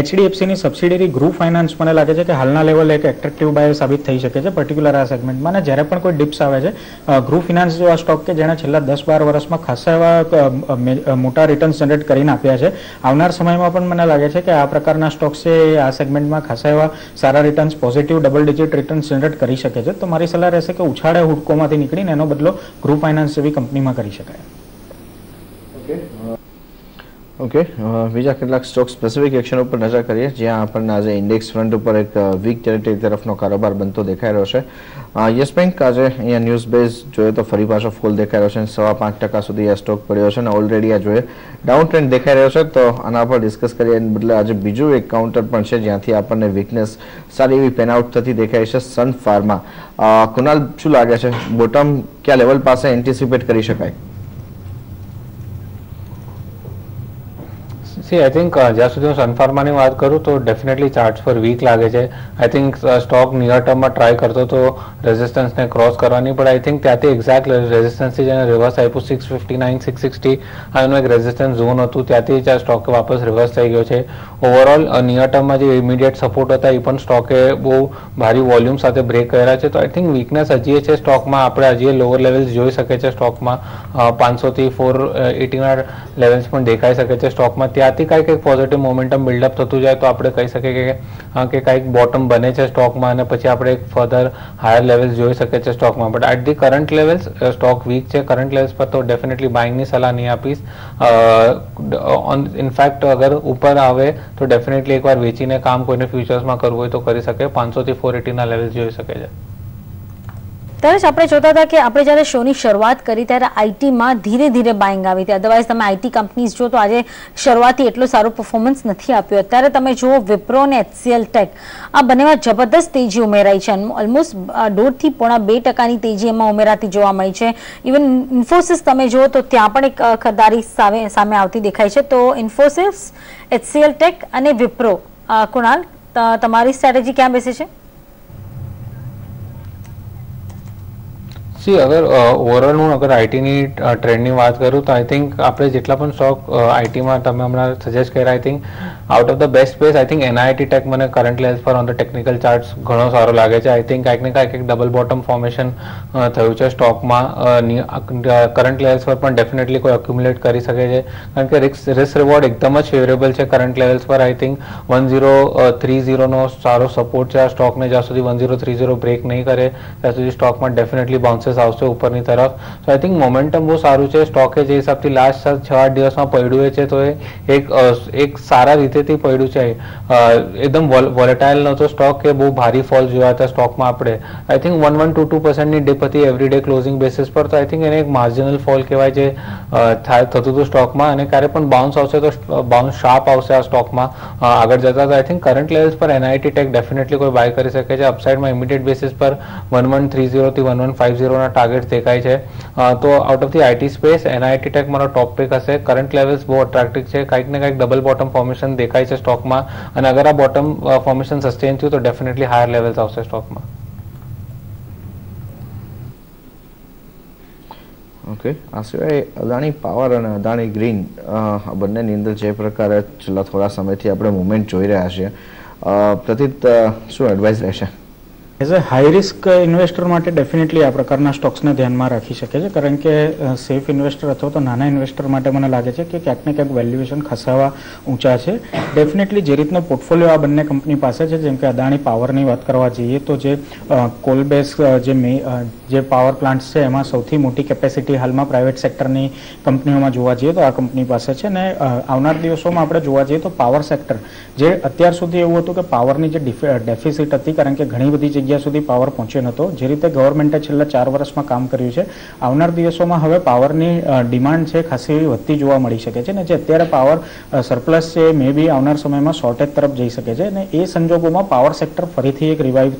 એચડીએફસીની સબસિડરી ગ્રુપ ફાઇનાન્સ મને લાગે છે કે હાલના લેવલે એક એટ્રેક્ટિવ બાય સાબિત થઈ શકે છે પર્ટિક્યુલર આ સેગમેન્ટમાં અને જ્યારે પણ કોઈ ડિપ્સ આવે છે ગ્રુપ ફિનાન્સ જેવા સ્ટોક કે જેણે છેલ્લા દસ બાર વર્ષમાં ખાસા એવા મોટા રિટર્ન્સ જનરેટ કરીને આપ્યા છે. આવનાર સમયમાં પણ મને લાગે છે કે આ પ્રકારના સ્ટોક્સ છે આ સેગમેન્ટમાં ખાસા એવા સારા returns positive double digit returns generate કરી શકે છે. તો મારી સલાહ રહેશે કે ઉછાળે હુડકોમાંથી નીકળીને એનો બદલો ગ્રુપ ફાઇનાન્સ જેવી કંપનીમાં કરી શકાય. ઓકે બીજા કેટલાક સ્ટોક સ્પેસિફિક એક્શન ઉપર નજર કરીએ, જ્યાં આપણને આજે ઇન્ડેક્સ ફ્રન્ટ ઉપર એક વીક ટેરેટરી તરફનો કારોબાર બનતો દેખાઈ રહ્યો છે. યસ બેંક આજે અહીંયા ન્યૂઝ બેઝ જોઈએ તો ફરી પાછો ફોલ દેખાઈ રહ્યો છે સવા પાંચ ટકા સુધી આ સ્ટોક પડ્યો છે અને ઓલરેડી આ જોઈએ ડાઉન ટ્રેન્ડ દેખાઈ રહ્યો છે. તો આના પર ડિસ્કસ કરીએ બદલે આજે બીજું એક કાઉન્ટર પણ છે જ્યાંથી આપણને વીકનેસ સારી એવી પેનઆઉટ થતી દેખાય છે સન ફાર્મા કુનાલ શું લાગે છે? બોટમ કયા લેવલ પાસે એન્ટિસિપેટ કરી શકાય? સી આઈ થિંક જ્યાં સુધી હું સનફાર્માની વાત કરું તો ડેફિનેટલી ચાર્ટ્સ પર વીક લાગે છે. આઈ થિંક સ્ટોક નિયર ટર્મમાં ટ્રાય કરતો તો રેઝિસ્ટન્સને ક્રોસ કરવાની પણ આઈ થિંક ત્યાંથી એક્ઝેક્ટ રેઝિસ્ટન્સથી જેને રિવર્સ આપ્યું six fifty nine six sixty આનું એક રેઝિસ્ટન્સ ઝોન હતું, ત્યાંથી જ સ્ટોક વાપસ રિવર્સ થઈ ગયો છે. ઓવરઓલ નિયર ટર્મમાં જે ઇમિડિયેટ સપોર્ટ હતા, એ પણ સ્ટોકે બહુ ભારી વોલ્યુમ સાથે બ્રેક કર્યા છે. તો આઈ થિંક વીકનેસ હજી છે સ્ટોકમાં આપણે હજી લોઅર લેવલ્સ જોઈ શકે છે સ્ટોકમાં પાંચસોથી ફોર એટીના લેવલ્સ પણ દેખાઈ શકે છે સ્ટોકમાં ત્યાંથી ત્યારથી કાંઈક એક પોઝિટિવ મોમેન્ટમ બિલ્ડઅપ થતું જાય તો આપણે કહી શકીએ કે કે કાંઈક બોટમ બને છે સ્ટોકમાં અને પછી આપણે એક ફર્ધર હાયર લેવલ્સ જોઈ શકીએ છીએ સ્ટોકમાં but at the current levels stock weak છે. કરંટ લેવલ્સ પર તો ડેફિનેટલી બાઇંગની સલાહ નહીં આપીશ. ઓન ઇનફેક્ટ અગર ઉપર આવે તો ડેફિનેટલી એકવાર વેચીને કામ કોઈને ફ્યુચર્સમાં કરવું હોય તો કરી શકે. પાંચસોથી ફોર એટીના લેવલ્સ જોઈ શકે છે ત્યારે આપણે જોતા હતા કે આપણે જ્યારે શોની શરૂઆત કરી ત્યારે આઈટીમાં ધીરે ધીરે બાઇંગ આવી હતી. અદરવાઇઝ તમે આઈટી કંપનીઝ જો તો આજે શરૂઆતથી એટલો સારો પરફોર્મન્સ નથી આપ્યો. અત્યારે તમે જુઓ વિપ્રો અને એચસીએલ ટેક આ બંનેમાં જબરદસ્ત તેજી ઉમેરાઈ છે ઓલમોસ્ટ દોઢથી પોણા બે ટકાની તેજી એમાં ઉમેરાતી જોવા મળી છે. ઇવન ઇન્ફોસિસ તમે જુઓ તો ત્યાં પણ એક ખરીદારી સામે આવતી દેખાય છે. તો ઇન્ફોસિસ એચસીએલ ટેક અને વિપ્રો કુણાલ તમારી સ્ટ્રેટેજી ક્યાં બેસે છે? સી અગર ઓવરઓલ હું અગર આઈટીની ટ્રેન્ડની વાત કરું તો આઈ થિંક આપણે જેટલા પણ સ્ટોક આઈટીમાં તમે હમણાં સજેસ્ટ કર્યા I think out of the best space I think NIIT Tech મને કરંટ લેવલ્સ પર ઓન ધ ટેકનિકલ ચાર્ટ્સ ઘણો સારો લાગે છે. આઈ થિંક કાંઈક ને કાંઈક એક ડબલ બોટમ ફોર્મેશન થયું છે સ્ટોકમાં કરંટ લેવલ્સ પર પણ ડેફિનેટલી કોઈ એક્યુમ્યુલેટ કરી શકે છે. કારણ કે રિસ્ક રિસ્ક રિવોર્ડ એકદમ જ ફેવરેબલ છે કરંટ લેવલ્સ પર. I think one zero three ઝીરોનો સારો સપોર્ટ છે આ સ્ટોકને જ્યાં સુધી one zero three zero break નહીં કરે, ત્યાં સુધી સ્ટોકમાં ડેફિનેટલી બાઉન્સીસ આવશે ઉપરની તરફ. સો આઈ થિંક મોમેન્ટમ બહુ સારું છે. સ્ટોકે જે હિસાબથી લાસ્ટ છ, આઠ દિવસમાં પડ્યું છે, તો એ એક એક સારા રીતેથી પડ્યું છે. એકદમ વોલેટાઇલ નહોતો. સ્ટોક કે બહુ ભારી ફોલ જોયા હતા સ્ટોકમાં આપણે. I think one one two two પર્સન્ટની dip હતી એવરી ડે ક્લોઝિંગ બેસિસ પર. તો આઈ થિંક એને એક માર્જિનલ ફોલ કહેવાય જે થતું હતું સ્ટોકમાં અને ક્યારે પણ બાઉન્સ આવશે તો બાઉન્સ શાર્પ આવશે આ સ્ટોકમાં આગળ જતા તો આઈ થિંક કરંટ લેવલ્સ પર એનઆઈટી ટેક ડેફિનેટલી કોઈ બાય કરી શકે છે. અપસાઇડમાં ઇમિડિયેટ બેસિસ પર વન વન થ્રી ઝીરોથી વન વન ફાઇવ ઝીરોના ટાર્ગેટ દેખાય છે. તો out of the IT space NIIT Tech મારો ટોપ પિક હશે. કરંટ લેવલ્સ બહુ અટ્રેક્ટિવ છે. કંઈક ને કંઈક ડબલ બોટમ ફોર્મેશન દેખાય છે સ્ટોકમાં અને અગર આ બોટમ ફોર્મેશન સસ્ટેન થયું તો ડેફિનેટલી હાયર લેવલ્સ આવશે સ્ટોકમાં ઓકે આ સિવાય અદાણી પાવર અને અદાણી ગ્રીન આ બંનેની અંદર જે પ્રકારે છેલ્લા થોડા સમયથી આપણે મુવમેન્ટ જોઈ રહ્યા છીએ. પ્રતિત શું એડવાઇસ રહેશે? As a high risk investor માટે ડેફિનેટલી આ પ્રકારના સ્ટોક્સને ધ્યાનમાં રાખી શકે છે. કારણ કે સેફ ઇન્વેસ્ટર અથવા તો નાના ઇન્વેસ્ટર માટે મને લાગે છે કે ક્યાંક ને ક્યાંક વેલ્યુએશન ખસાવા ઊંચા છે. ડેફિનેટલી જે રીતનો પોર્ટફોલિયો આ બંને કંપની પાસે છે, જેમ કે અદાણી પાવરની વાત કરવા જઈએ તો જે કોલ બેઝ જે મે- જે પાવર પ્લાન્ટ્સ છે, એમાં સૌથી મોટી કેપેસિટી હાલમાં પ્રાઇવેટ સેક્ટરની કંપનીઓમાં જોવા જઈએ તો આ કંપની પાસે છે. ને આવનાર દિવસોમાં આપણે જોવા જઈએ તો પાવર સેક્ટર જે અત્યાર સુધી એવું હતું કે પાવરની જે ડેફિસિટ હતી, કારણ કે ઘણી બધી જગ્યા સુધી પાવર પહોંચ્યો નહોતો. જે રીતે ગવર્મેન્ટે છેલ્લા ચાર વર્ષમાં કામ કર્યું છે, આવનાર દિવસોમાં હવે પાવરની ડિમાન્ડ છે ખાસી વધતી જોવા મળી શકે છે ને જે અત્યારે પાવર સરપ્લસ છે મે બી આવનાર સમયમાં શોર્ટેજ તરફ જઈ શકે છે અને એ સંજોગોમાં પાવર સેક્ટર ફરીથી એક રિવાઇવ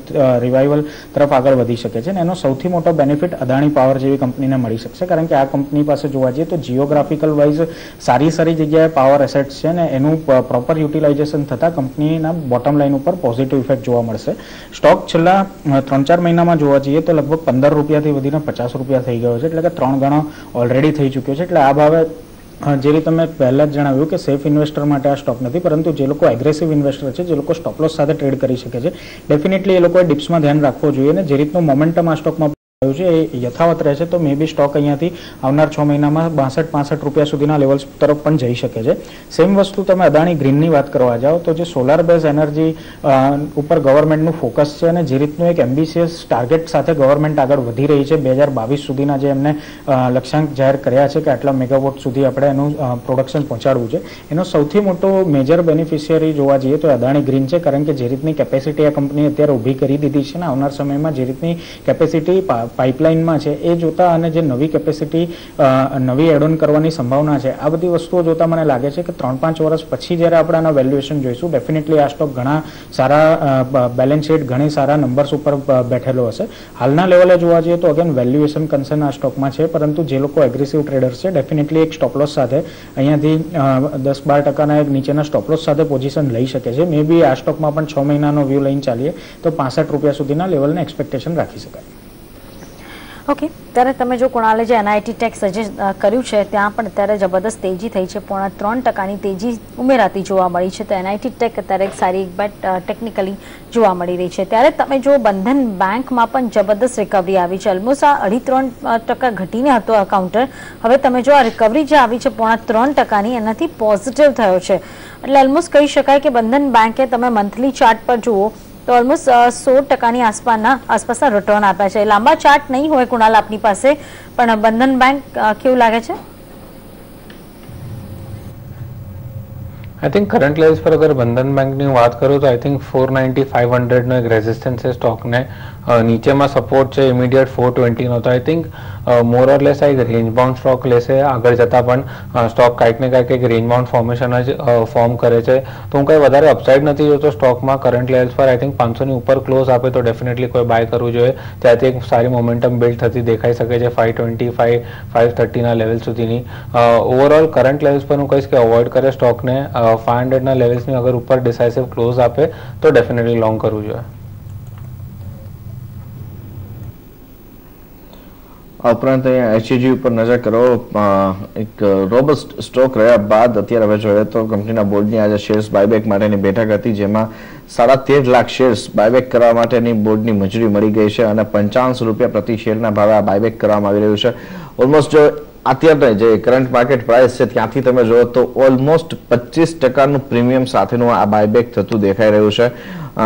રિવાઇવલ તરફ આગળ વધી શકે છે અને એનો સૌથી મોટો બેનિફિટ અદાણી પાવર જેવી કંપનીને મળી શકશે. કારણ કે આ કંપની પાસે જોવા જઈએ તો જીઓગ્રાફિકલ વાઇઝ સારી સારી જગ્યાએ પાવર એસેટ્સ છે ને એનું પ્રોપર યુટિલાઇઝેશન થતાં કંપનીના બોટમ લાઇન ઉપર પોઝિટિવ ઇફેક્ટ જોવા મળશે. સ્ટોક છેલ્લા અ, ત્રણ ચાર મહિનામાં જોવા જઈએ તો લગભગ પંદર રૂપિયાથી વધીને પચાસ રૂપિયા થઈ ગયો છે. એટલે કે ત્રણ ગણો ઓલરેડી થઈ ચૂક્યો છે. એટલે આ ભાવે જે રીતે મેં પહેલાં જ જણાવ્યું કે સેફ ઇન્વેસ્ટર માટે આ સ્ટોક નથી પરંતુ જે લોકો એગ્રેસિવ ઇન્વેસ્ટર છે જે લોકો સ્ટોપલોસ સાથે ટ્રેડ કરી શકે છે ડેફિનેટલી એ લોકોએ ડિપ્સમાં ધ્યાન રાખવું જોઈએ અને જે રીતનું મોમેન્ટમ આ સ્ટોકમાં થયું છે. એ યથાવત રહેશે તો મે બી સ્ટોક અહીંયાથી આવનાર છ મહિનામાં બાસઠ, પાસઠ રૂપિયા સુધીના લેવલ્સ તરફ પણ જઈ શકે છે. સેમ વસ્તુ તમે અદાણી ગ્રીનની વાત કરવા જાઓ તો જે સોલાર બેઝ એનર્જી ઉપર ગવર્મેન્ટનું ફોકસ છે અને જે રીતનું એક એમ્બિશિયસ ટાર્ગેટ સાથે ગવર્મેન્ટ આગળ વધી રહી છે, બે હજાર બાવીસ સુધીના જે એમને લક્ષ્યાંક જાહેર કર્યા છે કે આટલા મેગાવોટ સુધી આપણે એનું પ્રોડક્શન પહોંચાડવું છે. એનો સૌથી મોટો મેજર બેનિફિશિયરી જોવા જઈએ તો અદાણી ગ્રીન છે, કારણ કે જે રીતની કેપેસિટી આ કંપની અત્યારે ઊભી કરી દીધી છે ને આવનાર સમયમાં જે રીતની કેપેસિટી પાઇપલાઇનમાં છે, એ જોતા અને જે નવી કેપેસિટી નવી એડ ઓન કરવાની સંભાવના છે, આ બધી વસ્તુઓ જોતા મને લાગે છે કે ત્રણ પાંચ વર્ષ પછી જ્યારે આપણે આના વેલ્યુએશન જોઈશું ડેફિનેટલી આ સ્ટોક ઘણા સારા બેલેન્સ શીટ ઘણી સારા નંબર્સ ઉપર બેઠેલો હશે. હાલના લેવલે જોવા જઈએ તો અગેન વેલ્યુએશન કન્સર્ન આ સ્ટોકમાં છે, પરંતુ જે લોકો એગ્રેસિવ ટ્રેડર્સ છે ડેફિનેટલી એક સ્ટોપલોસ સાથે અહીંયાથી દસ બાર ટકાના એક નીચેના સ્ટોપલોસ સાથે પોઝિશન લઈ શકે છે. મે બી આ સ્ટોકમાં પણ છ મહિનાનો વ્યૂ લઈને ચાલીએ, તો પાસઠ રૂપિયા સુધીના લેવલને એક્સપેક્ટેશન રાખી શકાય. ઓકે. ત્યારે તમે જો કુણાલે જે એનઆઈટી ટેક્સ સજેસ્ટ કર્યું છે, ત્યાં પણ અત્યારે જબરદસ્ત તેજી થઈ છે. પોણા ત્રણ ટકાની તેજી ઉમેરાતી જોવા મળી છે. તો એનઆઈટી ટેક અત્યારે એક સારી એક બેટ ટેકનિકલી જોવા મળી રહી છે. ત્યારે તમે જો બંધન બેંકમાં પણ જબરદસ્ત રિકવરી આવી છે. ઓલમોસ્ટ આ અઢી ત્રણ ટકા ઘટીને હતો આ કાઉન્ટર હવે તમે જો આ રિકવરી જે આવી છે, પોણા ત્રણ ટકાની, એનાથી પોઝિટિવ થયો છે. એટલે ઓલમોસ્ટ કહી શકાય કે બંધન બેંકે તમે મંથલી ચાર્ટ પર જુઓ તો ઓલમોસ્ટ સોળ ટકાની આસપાસના આસપાસના રિટર્ન આપ્યા છે. લાંબા ચાર્ટ નહીં હોય કુણાલ આપની પાસે, પણ બંધન બેંક કેવું લાગે છે? આઈ થિંક કરંટ લેવલ્સ પર અગર બંધન બેંકની વાત કરું તો I think four ninety five હંડ્રેડનો એક રેઝિસ્ટન્સ છે સ્ટોકને નીચેમાં સપોર્ટ છે ઇમિડિયેટ ફોર ટ્વેન્ટીનો તો આઈ થિંક મોર ઓર આ એક રેન્જ બાઉન્ડ સ્ટોક લેશે. આગળ જતાં પણ સ્ટોક કાંઈક ને કાંઈક એક રેન્જ બાઉન્ડ ફોર્મેશન જ ફોર્મ કરે છે. તો હું કંઈ વધારે અપસાઇડ નથી જોતો સ્ટોકમાં કરંટ લેવલ્સ પર આઈ થિંક પાંચસોની ઉપર ક્લોઝ આપે તો ડેફિનેટલી કોઈ બાય કરવું જોઈએ. ત્યાંથી એક સારી મોમેન્ટમ બિલ્ડ થતી દેખાઈ શકે છે ફાઇવ ટ્વેન્ટી ફાઇવ ફાઇવ થર્ટીના લેવલ સુધીની. ઓવરઓલ કરંટ લેવલ્સ પર હું કહીશ કે અવોઇડ કરે સ્ટોકને ફાઇવ હંડ્રેડના લેવલ્સની અગર ઉપર ડિસાઇસિવ ક્લોઝ આપે, તો ડેફિનેટલી લોંગ કરવું જોઈએ. આ ઉપરાંત અહીંયા એચઈજી ઉપર નજર કરો એક રોબસ્ટ સ્ટોક રહ્યા બાદ અત્યારે હવે જોઈએ તો કંપનીના બોર્ડની આજે શેર્સ બાયબેક માટેની બેઠક હતી, જેમાં સાડા તેર લાખ શેર્સ બાયબેક કરવા માટેની બોર્ડની મંજૂરી મળી ગઈ છે અને પંચાવનસો રૂપિયા પ્રતિ શેરના ભાવે આ બાયબેક કરવામાં આવી રહ્યું છે. ઓલમોસ્ટ અત્યારે જે કરંટ માર્કેટ પ્રાઇસ છે, ત્યાંથી તમે જુઓ તો ઓલમોસ્ટ પચીસ ટકાનું પ્રીમિયમ સાથેનું આ બાયબેક થતું દેખાઈ રહ્યું છે.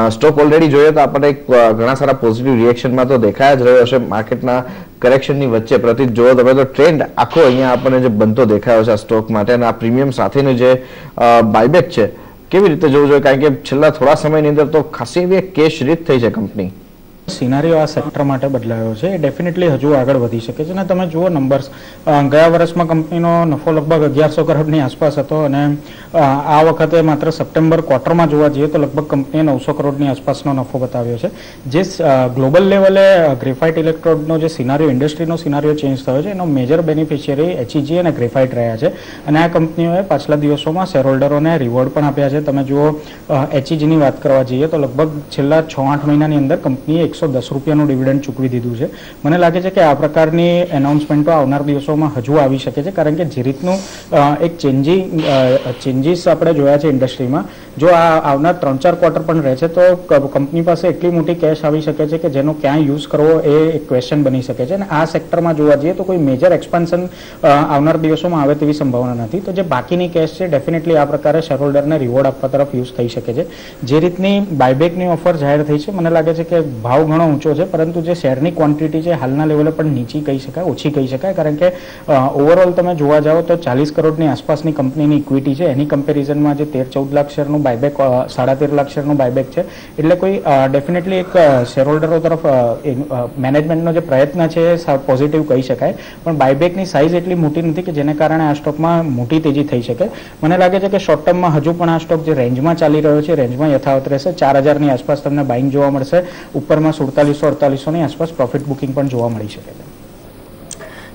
સ્ટોક ઓલરેડી જોઈએ તો આપણને ઘણા સારા પોઝિટિવ રિએક્શનમાં તો દેખાયા જ રહ્યો છે માર્કેટના કરેક્શનની વચ્ચે પ્રતિ જોવો તમે તો ટ્રેન્ડ આખો અહીંયા આપણને જે બનતો દેખાયો છે આ સ્ટોક માટે અને આ પ્રીમિયમ સાથેનું જે બાયબેક છે, કેવી રીતે જોવું જોઈએ? કારણ કે છેલ્લા થોડા સમયની અંદર તો ખાસી એવી કેશ રીત થઈ છે કંપની સિનારીઓ આ સેક્ટર માટે બદલાયો છે. એ ડેફિનેટલી હજુ આગળ વધી શકે છે. અને તમે જુઓ નંબર્સ ગયા વર્ષમાં કંપનીનો નફો લગભગ અગિયારસો કરોડની આસપાસ હતો અને આ વખતે માત્ર સપ્ટેમ્બર ક્વાર્ટરમાં જોવા જઈએ તો લગભગ કંપનીએ નવસો કરોડની આસપાસનો નફો બતાવ્યો છે. જે ગ્લોબલ લેવલે ગ્રેફાઇટ ઇલેક્ટ્રોડનો જે સિનારીઓ ઇન્ડસ્ટ્રીનો સિનારીઓ ચેન્જ થયો છે. એનો મેજર બેનિફિશિયરી એચઈજી અને ગ્રેફાઇટ રહ્યા છે. અને આ કંપનીઓએ પાછલા દિવસોમાં શેરહોલ્ડરોને રિવોર્ડ પણ આપ્યા છે. તમે જુઓ એચઈજીની વાત કરવા જઈએ તો લગભગ છેલ્લા છ આઠ મહિનાની અંદર કંપનીએ એકસો દસ રૂપિયાનું ડિવિડન્ડ ચૂકવી દીધું છે. મને લાગે છે કે આ પ્રકારની એનાઉન્સમેન્ટો આવનાર દિવસોમાં હજુ આવી શકે છે, કારણ કે જે રીતનું એક ચેન્જિંગ ચેન્જીસ આપણે જોયા છે ઇન્ડસ્ટ્રીમાં. જો આ આવનાર ત્રણ ચાર ક્વાર્ટર પણ રહે છે, તો કંપની પાસે એટલી મોટી કેશ આવી શકે છે કે જેનો ક્યાં યુઝ કરવો એ એક ક્વેશ્ચન બની શકે છે. અને આ સેક્ટરમાં જોવા જઈએ તો કોઈ મેજર એક્સપાન્શન આવનાર દિવસોમાં આવે તેવી સંભાવના નથી. તો જે બાકીની કેશ છે ડેફિનેટલી આ પ્રકારે શેરહોલ્ડરને રિવોર્ડ આપવા તરફ યુઝ થઈ શકે છે. જે રીતની બાયબેકની ઓફર જાહેર થઈ છે, મને લાગે છે કે ભાવ ઘણો ઊંચો છે, પરંતુ જે શેરની ક્વોન્ટિટી છે, હાલના લેવલે પણ નીચી કહી શકાય, ઓછી કહી શકાય, કારણ કે ઓવરઓલ તમે જોવા જાઓ તો ચાલીસ કરોડની આસપાસની કંપનીની ઇક્વિટી છે, એની કમ્પેરિઝનમાં જે તેર ચૌદ લાખ શેરનું બાયબેક સાડા તેર લાખ શેરનું બાયબેક છે, એટલે કોઈ ડેફિનેટલી એક શેરહોલ્ડરો તરફ મેનેજમેન્ટનો જે પ્રયત્ન છે એ પોઝિટિવ કહી શકાય, પણ બાયબેકની સાઇઝ એટલી મોટી નથી કે જેને કારણે આ સ્ટોકમાં મોટી તેજી થઈ શકે. મને લાગે છે કે શોર્ટ ટર્મમાં હજુ પણ આ સ્ટોક જે રેન્જમાં ચાલી રહ્યો છે રેન્જમાં યથાવત રહેશે. ચાર હજારની આસપાસ તમને બાઇંગ જોવા મળશે. ઉપરમાં સુડતાલીસો અડતાલીસોની આસપાસ પ્રોફિટ બુકિંગ પણ જોવા મળી શકે છે.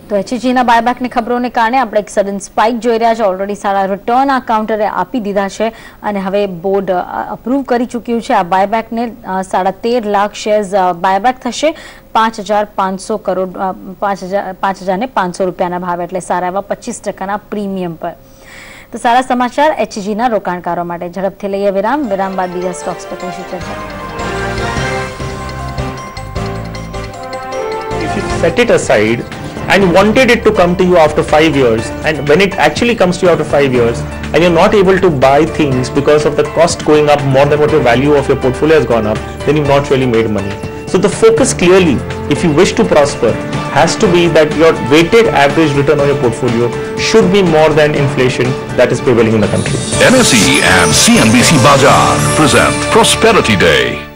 તો એચજીના બાયબેકની ખબરોને કારણે આપણે એક સડન સ્પાઇક જોઈ રહ્યા છે. ઓલરેડી સારા રિટર્ન આ કાઉન્ટરે આપી દીધા છે અને હવે બોર્ડ અપ્રૂવ કરી ચૂક્યું છે. આ બાયબેકને સાડા તેર લાખ શેર્સ બાયબેક થશે. પાંચ હજાર પાંચસો કરોડ પાંચ હજાર, પાંચ હજારને પાંચસો રૂપિયાના ભાવે. એટલે સારા એવા પચીસ ટકાના પ્રીમિયમ પર. તો સારા સમાચાર એચજીના રોકાણકારો માટે. ઝડપથી લઈએ વિરામ. વિરામ બાદ બીજા સ્ટોક્સ પર કરીશું ચર્ચા. Set it aside and wanted it to come to you after five years, and when it actually comes to you after five years, and you're not able to buy things because of the cost going up more than what your value of your portfolio has gone up, then you've not really made money. So the focus clearly, if you wish to prosper, has to be that your weighted average return on your portfolio should be more than inflation that is prevailing in the country. NSE and CNBC Bajar present Prosperity Day.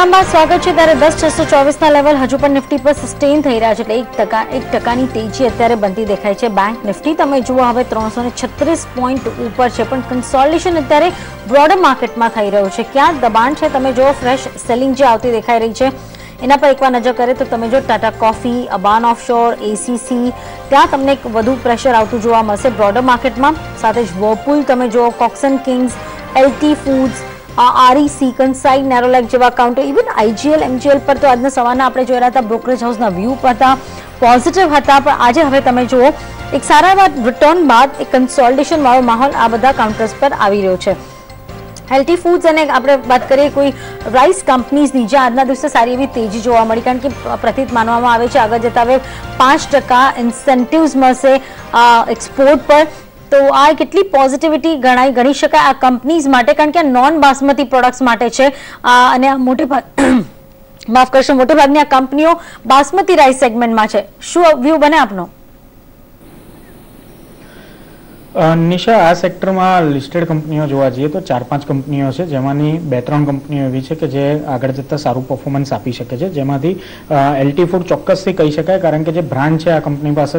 વિરામ સ્વાગત છે ત્યારે દસ છસો ચોવીસના level હજુ પણ Nifty પર સસ્ટેન થઈ રહ્યા છે એટલે એક ટકા એક ટકાની તેજી અત્યારે બનતી દેખાય છે. બેંક નિફ્ટી, તમે જુઓ હવે ત્રણસો છત્રીસ પોઈન્ટ ઉપર છે, પણ કન્સોલિડેશન અત્યારે બ્રોડર માર્કેટમાં થઈ રહ્યું છે. ક્યાં દબાણ છે? તમે જુઓ ફ્રેશ સેલિંગ જે આવતી દેખાઈ રહી છે, એના પર એકવાર નજર કરીએ તો તમે જો Tata coffee Aban offshore ACC ત્યાં તમને એક વધુ પ્રેશર આવતું જોવા મળશે બ્રોડર માર્કેટમાં સાથે જ વર્પુલ તમે જુઓ Cox and Kings LT Foods REC Kansai Nerolac જેવા કાઉન્ટર ઇવન આઈજીએલ એમજીએલ પર તો આજના સવારના આપણે જોઈ રહ્યા હતા બ્રોકરેજ હાઉસના વ્યૂ હતા. પોઝિટિવ હતા, પણ આજે હવે તમે જુઓ, એક સારા એવા રિટર્ન બાદ એક કન્સોલ્ટેશન વાળો માહોલ આ બધા કાઉન્ટર્સ પર આવી રહ્યો છે. હેલ્થી ફૂડ્સ અને આપણે વાત કરીએ કોઈ રાઈસ કંપનીઝની જે આજના દિવસે સારી એવી તેજી જોવા મળી, કારણ કે પ્રતિત માનવામાં આવે છે, આગળ જતા હવે પાંચ ટકા ઇન્સેન્ટિવ્સ મળશે એક્સપોર્ટ પર. તો આ કેટલી પોઝિટિવિટી ગણાય? ગણી શકાય આ કંપનીઝ માટે, કારણ કે આ નોન બાસમતી પ્રોડક્ટ્સ માટે છે. અને આ મોટે માફ કરશો મોટેભાગની આ કંપનીઓ બાસમતી રાઈસ સેગમેન્ટમાં છે. શું વ્યૂ બને આપનો? નિશા, આ સેક્ટરમાં લિસ્ટેડ કંપનીઓ જોવા જઈએ તો ચાર પાંચ કંપનીઓ છે, જેમાંની બે ત્રણ કંપનીઓ એવી છે કે જે આગળ જતાં સારું પરફોર્મન્સ આપી શકે છે. જેમાંથી એલટી ફૂડ ચોક્કસથી કહી શકાય, કારણ કે જે બ્રાન્ડ છે, આ કંપની પાસે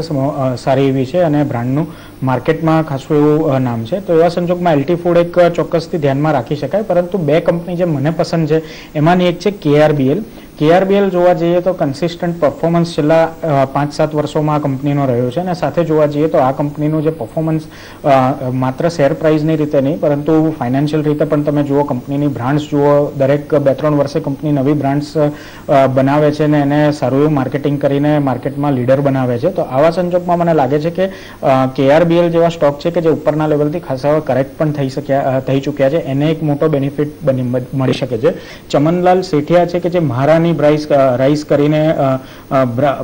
સારી એવી છે અને બ્રાન્ડનું માર્કેટમાં ખાસું એવું નામ છે. તો એવા સંજોગમાં એલટી ફૂડ એક ચોક્કસથી ધ્યાનમાં રાખી શકાય. પરંતુ બે કંપની જે મને પસંદ છે, એમાંની એક છે કેઆરબીએલ કેઆરબીએલ જોવા જઈએ તો કન્સિસ્ટન્ટ પરફોર્મન્સ છેલ્લા પાંચ સાત વર્ષોમાં આ કંપનીનો રહ્યો છે અને સાથે જોવા જઈએ તો આ કંપનીનું જે પરફોર્મન્સ માત્ર શેર પ્રાઇઝની રીતે નહીં, પરંતુ ફાઇનાન્શિયલ રીતે પણ તમે જુઓ કંપનીની બ્રાન્ડ્સ જુઓ, દરેક બે ત્રણ વર્ષે કંપની નવી બ્રાન્ડ્સ બનાવે છે ને એને સારું એવું માર્કેટિંગ કરીને માર્કેટમાં લીડર બનાવે છે. તો આવા સંજોગમાં મને લાગે છે કે કેઆરબીએલ જેવા સ્ટોક છે કે જે ઉપરના લેવલથી ખાસા કરેક્ટ પણ થઈ શક્યા થઈ ચૂક્યા છે. એને એક મોટો બેનિફિટ બની, મળી શકે છે. ચમનલાલ સેઠિયા છે કે જે મહારાની રાઈસ રાઈસ કરીને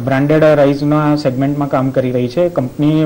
બ્રાન્ડેડ રાઈસના સેગમેન્ટમાં કામ કરી રહી છે. કંપની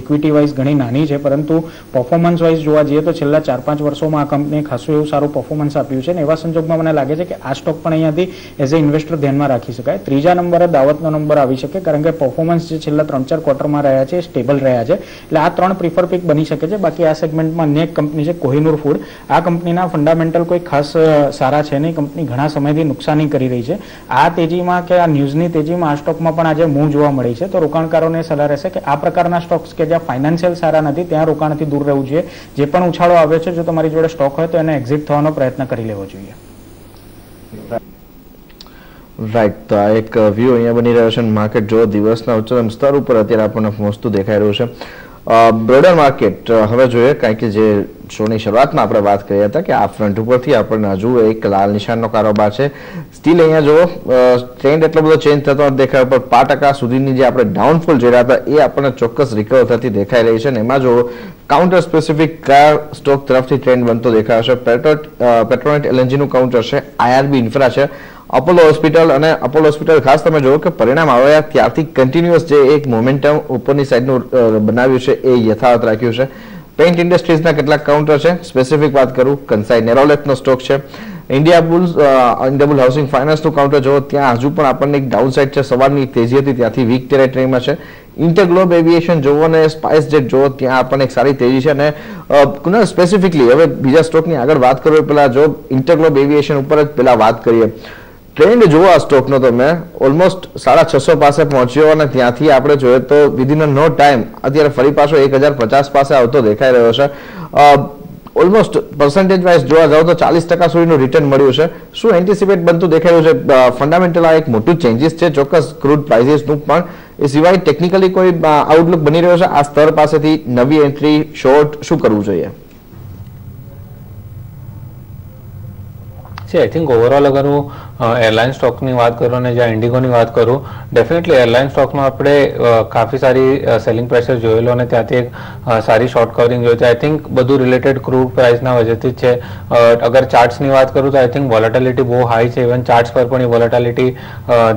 ઇક્વિટી વાઇઝ ઘણી નાની છે, પરંતુ પરફોર્મન્સ વાઇઝ જોવા જઈએ તો છેલ્લા ચાર પાંચ વર્ષોમાં આ કંપનીએ ખાસું એવું સારું પરફોર્મન્સ આપ્યું છે અને એવા સંજોગમાં મને લાગે છે કે આ સ્ટોક પણ અહીંયાથી એઝ એ ઇન્વેસ્ટર ધ્યાનમાં રાખી શકાય. ત્રીજા નંબરે દાવતનો નંબર આવી શકે, કારણ કે પર્ફોમન્સ જે છેલ્લા ત્રણ ચાર ક્વાર્ટરમાં રહ્યા છે સ્ટેબલ રહ્યા છે. એટલે આ ત્રણ પ્રિફર પિક બની શકે છે. બાકી આ સેગમેન્ટમાં અન્ય એક કંપની છે, કોહિનૂર ફૂડ આ કંપનીના ફંડામેન્ટલ કોઈ ખાસ સારા છે નહીં. કંપની ઘણા સમયથી નુકસાની કરી રહી છે. આ તેજીમાં કે આ ન્યૂઝની તેજીમાં આ સ્ટોકમાં પણ આજે મૂવ જોવા મળી છે. તો રોકાણકારોને સલાહ રહેશે કે આ પ્રકારના સ્ટોક્સ કે જ્યાં ફાઇનાન્શિયલ સારા નથી, ત્યાં રોકાણથી દૂર રહેવું જોઈએ. જે પણ ઉછાળો આવ્યો છે, જો તમારી જોડે સ્ટોક હોય તો એને એક્ઝિટ થવાનો પ્રયત્ન કરી લેવો જોઈએ. રાઈટ તો આ એક વ્યૂ અહીંયા બની રહ્યો છે. માર્કેટ જો દિવસના ઉચ્ચતમ સ્તર ઉપર અત્યારે આપણને પહોંચતું દેખાઈ રહ્યું છે. બ્રોડર માર્કેટ હવે જોઈએ કારણ કે જે શોની શરૂઆતમાં આપણે વાત કરી હતા કે આ ફ્રન્ટ ઉપરથી આપણને હજુ એક લાલ નિશાનનો કારોબાર છે. સ્ટીલ અહીંયા જો ટ્રેન્ડ એટલો બધો ચેન્જ થતો દેખાય, પણ પાંચ ટકા સુધીની જે આપણે ડાઉનફોલ જોઈ રહ્યા હતા, એ આપણને ચોક્કસ રિકવર થતી દેખાઈ રહી છે. અને એમાં જો કાઉન્ટર સ્પેસિફિક કયા સ્ટોક તરફથી ટ્રેન્ડ બનતો દેખાયો છે. પેટ્રોનેટ એલએનજીનું કાઉન્ટર છે. આઈઆરબી ઇન્ફ્રા છે. અપોલો હોસ્પિટલ અને અપોલો હોસ્પિટલ ખાસ તમે જુઓ કે પરિણામ આવ્યા ત્યારથી કન્ટિન્યુઅસ જે એક મોમેન્ટમ ઉપરની સાઈડનું બનાવ્યું છે, એ યથાવત રાખ્યું છે. પેઇન્ટ ઇન્ડસ્ટ્રીઝના કેટલાક કાઉન્ટર છે. સ્પેસિફિક વાત કરું કન્સાઈ નેરોલેટનો સ્ટોક છે. ઇન્ડિયા બુલ હાઉસિંગ ફાઇનાન્સનું કાઉન્ટર જુઓ, ત્યાં હજુ પણ આપણને એક ડાઉન સાઇડ છે. સવારની તેજી હતી, ત્યાંથી વીક ટેરેટરીમાં છે. ઇન્ટરગ્લોબ એવિએશન જોવો અને સ્પાઇસ જેટ જોવો ત્યાં આપણને એક સારી તેજી છે અને સ્પેસિફિકલી હવે બીજા સ્ટોકની આગળ વાત કરું પહેલાં જો ઇન્ટરગ્લોબ એવિએશન ઉપર જ પહેલાં વાત કરીએ. ટ્રેન્ડ જુઓ આ સ્ટોકનો તમે ઓલમોસ્ટ સાડા છસો પાસે પહોંચ્યો અને ત્યાંથી આપણે જોઈએ તો વિધિન નો ટાઈમ અત્યારે ફરી પાછો એક હજાર પચાસ પાસે આવતો દેખાઈ રહ્યો છે. ઓલમોસ્ટ પર્સન્ટેજ વાઇઝ જોવા જાવ તો ચાલીસ ટકા સુધીનું રિટર્ન મળ્યું છે. શું એન્ટિસિપેટ બનતું દેખાઈ રહ્યું છે? ફંડામેન્ટલ આ એક મોટું ચેન્જીસ છે, ચોક્કસ ક્રૂડ પ્રાઇઝિસનું પણ. એ સિવાય ટેકનિકલી કોઈ આઉટલુક બની રહ્યો છે? આ સ્તર પાસેથી નવી એન્ટ્રી શોર્ટ શું કરવું જોઈએ? છે આઈ થિંક ઓવરઓલ અગર હું એરલાઇન સ્ટોકની વાત કરું અને જ્યાં ઇન્ડિગોની વાત કરું ડેફિનેટલી એરલાઇન સ્ટોકમાં આપણે કાફી સારી સેલિંગ પ્રેશર જોયેલો અને ત્યાંથી એક સારી શોર્ટ કવરિંગ જોયું છે. આઈ થિંક બધું રિલેટેડ ક્રૂડ પ્રાઇસના વજહથી જ છે. અગર ચાર્ટ્સની વાત કરું તો આઈ થિંક વોલેટાલિટી બહુ હાઈ છે. ઇવન ચાર્ટ્સ પર પણ એ વોલેટાલિટી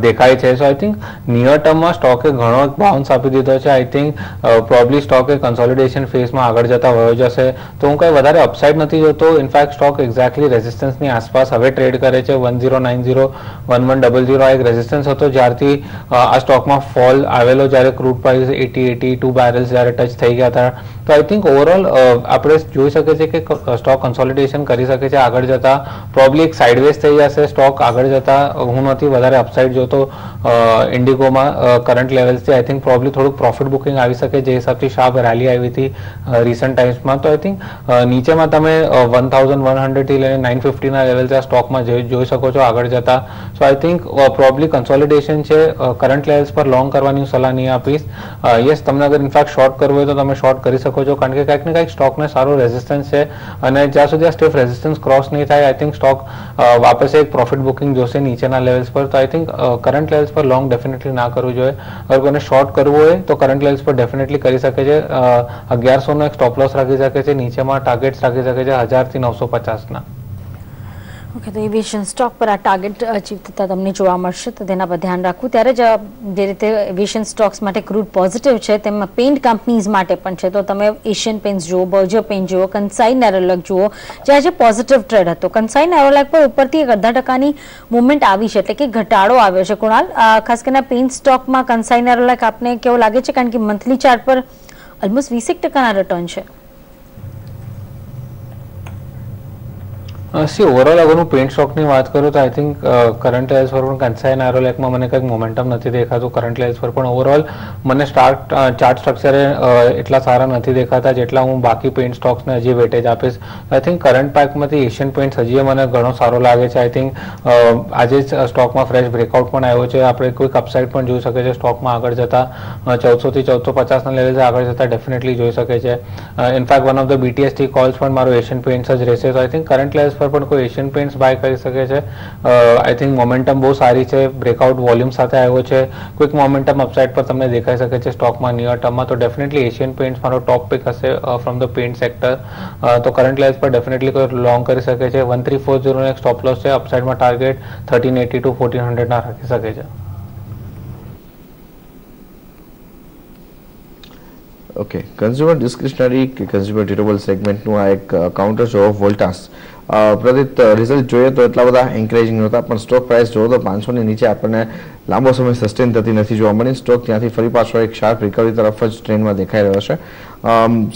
દેખાય છે. સો આઈ થિંક નિયર ટર્મમાં સ્ટોકે ઘણો બાઉન્સ આપી દીધો છે. આઈ થિંક પ્રોબ્લી સ્ટોકે કન્સોલિડેશન ફેઝમાં આગળ જતા વયો જશે. તો હું કંઈ વધારે અપસાઇડ નથી જોતો. ઇનફેક્ટ સ્ટોક એક્ઝેક્ટલી રેઝિસ્ટન્સની આસપાસ હવે ટ્રેડ કરે છે. One zero nine one one double zero એક રેઝિસ્ટન્સ હતો. જ્યારથી આ સ્ટોકમાં ફોલ આવેલો, જ્યારે crude price eighty eighty two barrels જ્યારે ટચ થઈ ગયા હતા તો આઈ થિંક ઓવરઓલ આપણે જોઈ શકીએ છીએ કે સ્ટોક કન્સોલિડેશન કરી શકે છે, આગળ જતા પ્રોબ્લી એક સાઇડવેઝ થઈ જશે સ્ટોક આગળ જતા હું નથી વધારે અપસાઇડ જોતો ઇન્ડિગોમાં કરંટ લેવલ્સથી આઈ થિંક પ્રોબ્લી થોડુંક પ્રોફિટ બુકિંગ આવી શકે, જે હિસાબથી શાર્પ રેલી આવી હતી રિસન્ટ ટાઈમ્સમાં તો આઈ થિંક નીચેમાં તમે વન થાઉઝન્ડ વન હંડ્રેડથી લઈને નાઇન ફિફ્ટીના લેવલ આ સ્ટોકમાં જોઈ શકો છો, આગળ જતા. So I think probably consolidation છે કરંટ લેવલ્સ પર લોંગ કરવાની સલાહ નહીં આપીશ. યસ તમને અગર ઇનફેક્ટ શોર્ટ કરવું હોય તો તમે શોર્ટ કરી શકો છો. કારણ કે કંઈક ને કંઈક સ્ટોકને સારું રેઝિસ્ટન્સ છે અને જ્યાં સુધી આ સ્ટેફ રેઝિસ્ટન્સ ક્રોસ નહીં થાય આઈ થિંક સ્ટોક વાપસ એક પ્રોફિટ બુકિંગ જોશે નીચેના લેવલ્સ પર. તો આઈ થિંક કરંટ લેવલ્સ પર લોંગ ડેફિનેટલી ના કરવું જોઈએ. અગર કોઈને શોર્ટ કરવું હોય, તો કરંટ લેવલ્સ પર ડેફિનેટલી કરી શકે છે. અગિયારસોનો એક સ્ટોપ લોસ રાખી શકે છે. નીચેમાં ટાર્ગેટ્સ રાખી શકે છે હજારથી નવસો પચાસના. ઓકે તો એવિએશન સ્ટોક પર આ ટાર્ગેટ અચીવ થતા તમને જોવા મળશે, તો તેના પર ધ્યાન રાખવું. ત્યારે જ જે રીતે એવિએશન સ્ટોક્સ માટે ક્રૂડ પોઝિટિવ છે, તેમાં પેઇન્ટ કંપનીઝ માટે પણ છે. તો તમે એશિયન પેન્ટ્સ જુઓ બર્જર પેન્ટ જુઓ કન્સાઇનર અલગ જુઓ, જે આજે પોઝિટિવ ટ્રેડ હતો. કન્સાઈ નેરોલેક પર ઉપરથી એક અડધા ટકાની મુવમેન્ટ આવી છે, એટલે કે ઘટાડો આવ્યો છે. કુણાલ ખાસ કરીને પેન્ટ સ્ટોકમાં કન્સાઈ નેરોલેક આપને કેવો લાગે છે? કારણ કે મંથલી ચાર્ટ પર ઓલમોસ્ટ વીસેક ટકાના રિટર્ન છે. સી ઓવરઓલ અગર પેન્ટ સ્ટોકની વાત કરું તો આઈ થિંક કરંટ લેવલ્સ પર પણ કન્સાઇન આરો લેકમાં મને કંઈક મોમેન્ટમ નથી દેખાતું. કરંટ લેવલ્સ પર પણ ઓવરઓલ મને સ્ટાર્ટ ચાર્ટ સ્ટ્રક્ચરે એટલા સારા નથી દેખાતા જેટલા હું બાકી પેન્ટ સ્ટોક્સને હજી વેટેજ આપીશ. આઈ થિંક કરંટ પાકમાંથી એશિયન પેઇન્ટ્સ હજી મને ઘણો સારો લાગે છે. આઈ થિંક આજે જ સ્ટોકમાં ફ્રેશ બ્રેકઆઉટ પણ આવ્યો છે. આપણે કોઈક અપસાઇડ પણ જોઈ શકે છે સ્ટોકમાં આગળ જતા. ચૌદસોથી ચૌદસો પચાસના લેવલ્સ આગળ જતા ડેફિનેટલી જોઈ શકે છે in fact one of the BTST calls પણ મારો એશિયન પેઇન્ટ્સ જ રહેશે. તો આઈ થિંક કરંટ લેવલ્સ પર પણ કોઈ એશિયન પેઇન્ટ્સ બાય કરી શકે છે. આઈ થિંક મોમેન્ટમ બહુ સારી છે. બ્રેકઆઉટ વોલ્યુમ સાથે આવ્યો છે. ક્વિક મોમેન્ટમ અપસાઇડ પર તમને દેખાઈ શકે છે સ્ટોકમાં નિયર ટર્મમાં તો ડેફિનેટલી એશિયન પેઇન્ટ્સ મારો ટોપ પિક હશે ફ્રોમ ધ પેઇન્ટ સેક્ટર તો કરંટ લેવલ્સ પર ડેફિનેટલી કોઈ લોંગ કરી શકે છે. વન થ્રી ફોર ઝીરો એક સ્ટોપ લોસ છે. અપસાઇડમાં target thirteen eighty two fourteen હંડ્રેડના રાખી શકે છે. ઓકે કન્ઝ્યુમર ડિસ્ક્રિશનરી કે કન્ઝ્યુમર ડ્યુરેબલ સેગમેન્ટનું આ એક કાઉન્ટર જો વોલ્ટાસ પ્રદિત રિઝલ્ટ જોઈએ તો એટલા બધા એન્કરેજિંગ નહોતા, પણ સ્ટોક પ્રાઇસ જોવો તો પાંચસોની નીચે આપણને લાંબો સમય સસ્ટેન થતી નથી જોવા મળી. સ્ટોક ત્યાંથી ફરી પાછો એક શાર્પ રિકવરી તરફ જ ટ્રેન્ડમાં દેખાઈ રહ્યો છે.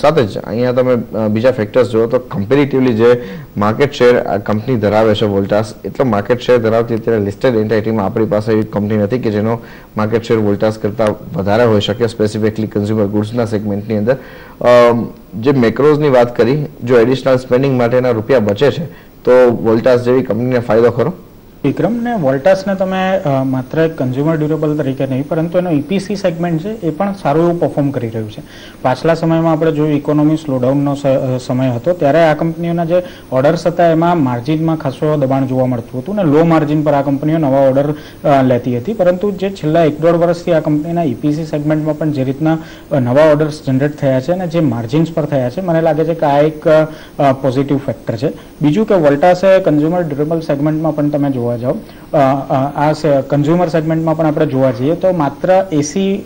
સાથે જ અહીંયા તમે બીજા ફેક્ટર્સ જુઓ તો કમ્પેરેટિવલી જે માર્કેટ શેર કંપની ધરાવે છે વોલ્ટાસ એટલો માર્કેટ શેર ધરાવતી અત્યારે લિસ્ટેડ એન્ટાઇટીમાં આપણી પાસે એવી કંપની નથી કે જેનો માર્કેટ શેર વોલ્ટાસ કરતાં વધારે હોઈ શકે સ્પેસિફિકલી કન્ઝ્યુમર ગુડ્સના સેગમેન્ટની અંદર. જે મેક્રોઝની વાત કરી, જો એડિશનલ સ્પેન્ડિંગ માટેના રૂપિયા બચે છે, તો વોલ્ટાસ જેવી કંપનીને ફાયદો ખરો? વિક્રમ ને વોલ્ટાસને તમે માત્ર કન્ઝ્યુમર ડ્યુરેબલ તરીકે નહીં, પરંતુ એનો ઇપીસી સેગમેન્ટ છે, એ પણ સારું એવું પરફોર્મ કરી રહ્યું છે. પાછલા સમયમાં આપણે જોયું ઇકોનોમી સ્લોડાઉનનો સમય હતો, ત્યારે આ કંપનીઓના જે ઓર્ડર્સ હતા, એમાં માર્જિનમાં ખાસો દબાણ જોવા મળતું હતું, ને લો માર્જિન પર આ કંપનીઓ નવા ઓર્ડર લેતી હતી. પરંતુ જે છેલ્લા એક દોઢ વર્ષથી આ કંપનીના ઇપીસી સેગમેન્ટમાં પણ જે રીતના નવા ઓર્ડર્સ જનરેટ થયા છે અને જે માર્જિન્સ પર થયા છે, મને લાગે છે કે આ એક પોઝિટિવ ફેક્ટર છે. બીજું કે વોલ્ટાસે કન્ઝ્યુમર ડ્યુરેબલ સેગમેન્ટમાં પણ તમે જોવા જાઓ અ, અ, આ કન્ઝ્યુમર સેગમેન્ટમાં પણ આપણે જોવા જઈએ તો માત્ર એસી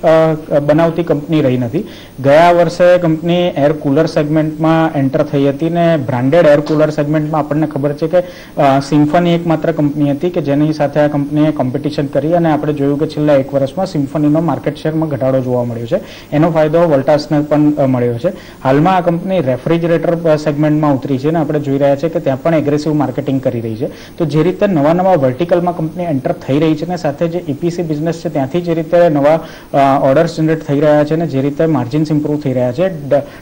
બનાવતી કંપની રહી નથી. ગયા વર્ષે કંપની એર કુલર સેગમેન્ટમાં એન્ટર થઈ હતી ને બ્રાન્ડેડ એર કુલર સેગમેન્ટમાં આપણને ખબર છે કે સિમ્ફની એક માત્ર કંપની હતી કે જેની સાથે આ કંપનીએ કોમ્પિટિશન કરી અને આપણે જોયું કે છેલ્લા એક વર્ષમાં સિમ્ફનીનો માર્કેટ શેરમાં ઘટાડો જોવા મળ્યો છે. એનો ફાયદો વોલ્ટાસને પણ મળ્યો છે. હાલમાં આ કંપની રેફ્રિજરેટર સેગમેન્ટમાં ઉતરી છે અને આપણે જોઈ રહ્યા છે કે ત્યાં પણ એગ્રેસિવ માર્કેટિંગ કરી રહી છે. તો જે રીતે નવા નવા વર્ટિકલમાં કંપની એન્ટર થઈ રહી છે ને સાથે જે ઇપીસી બિઝનેસ છે, ત્યાંથી જે રીતે નવા ઓર્ડર્સ જનરેટ થઈ રહ્યા છે ને જે રીતે માર્જિન્સ ઇમ્પ્રૂવ થઈ રહ્યા છે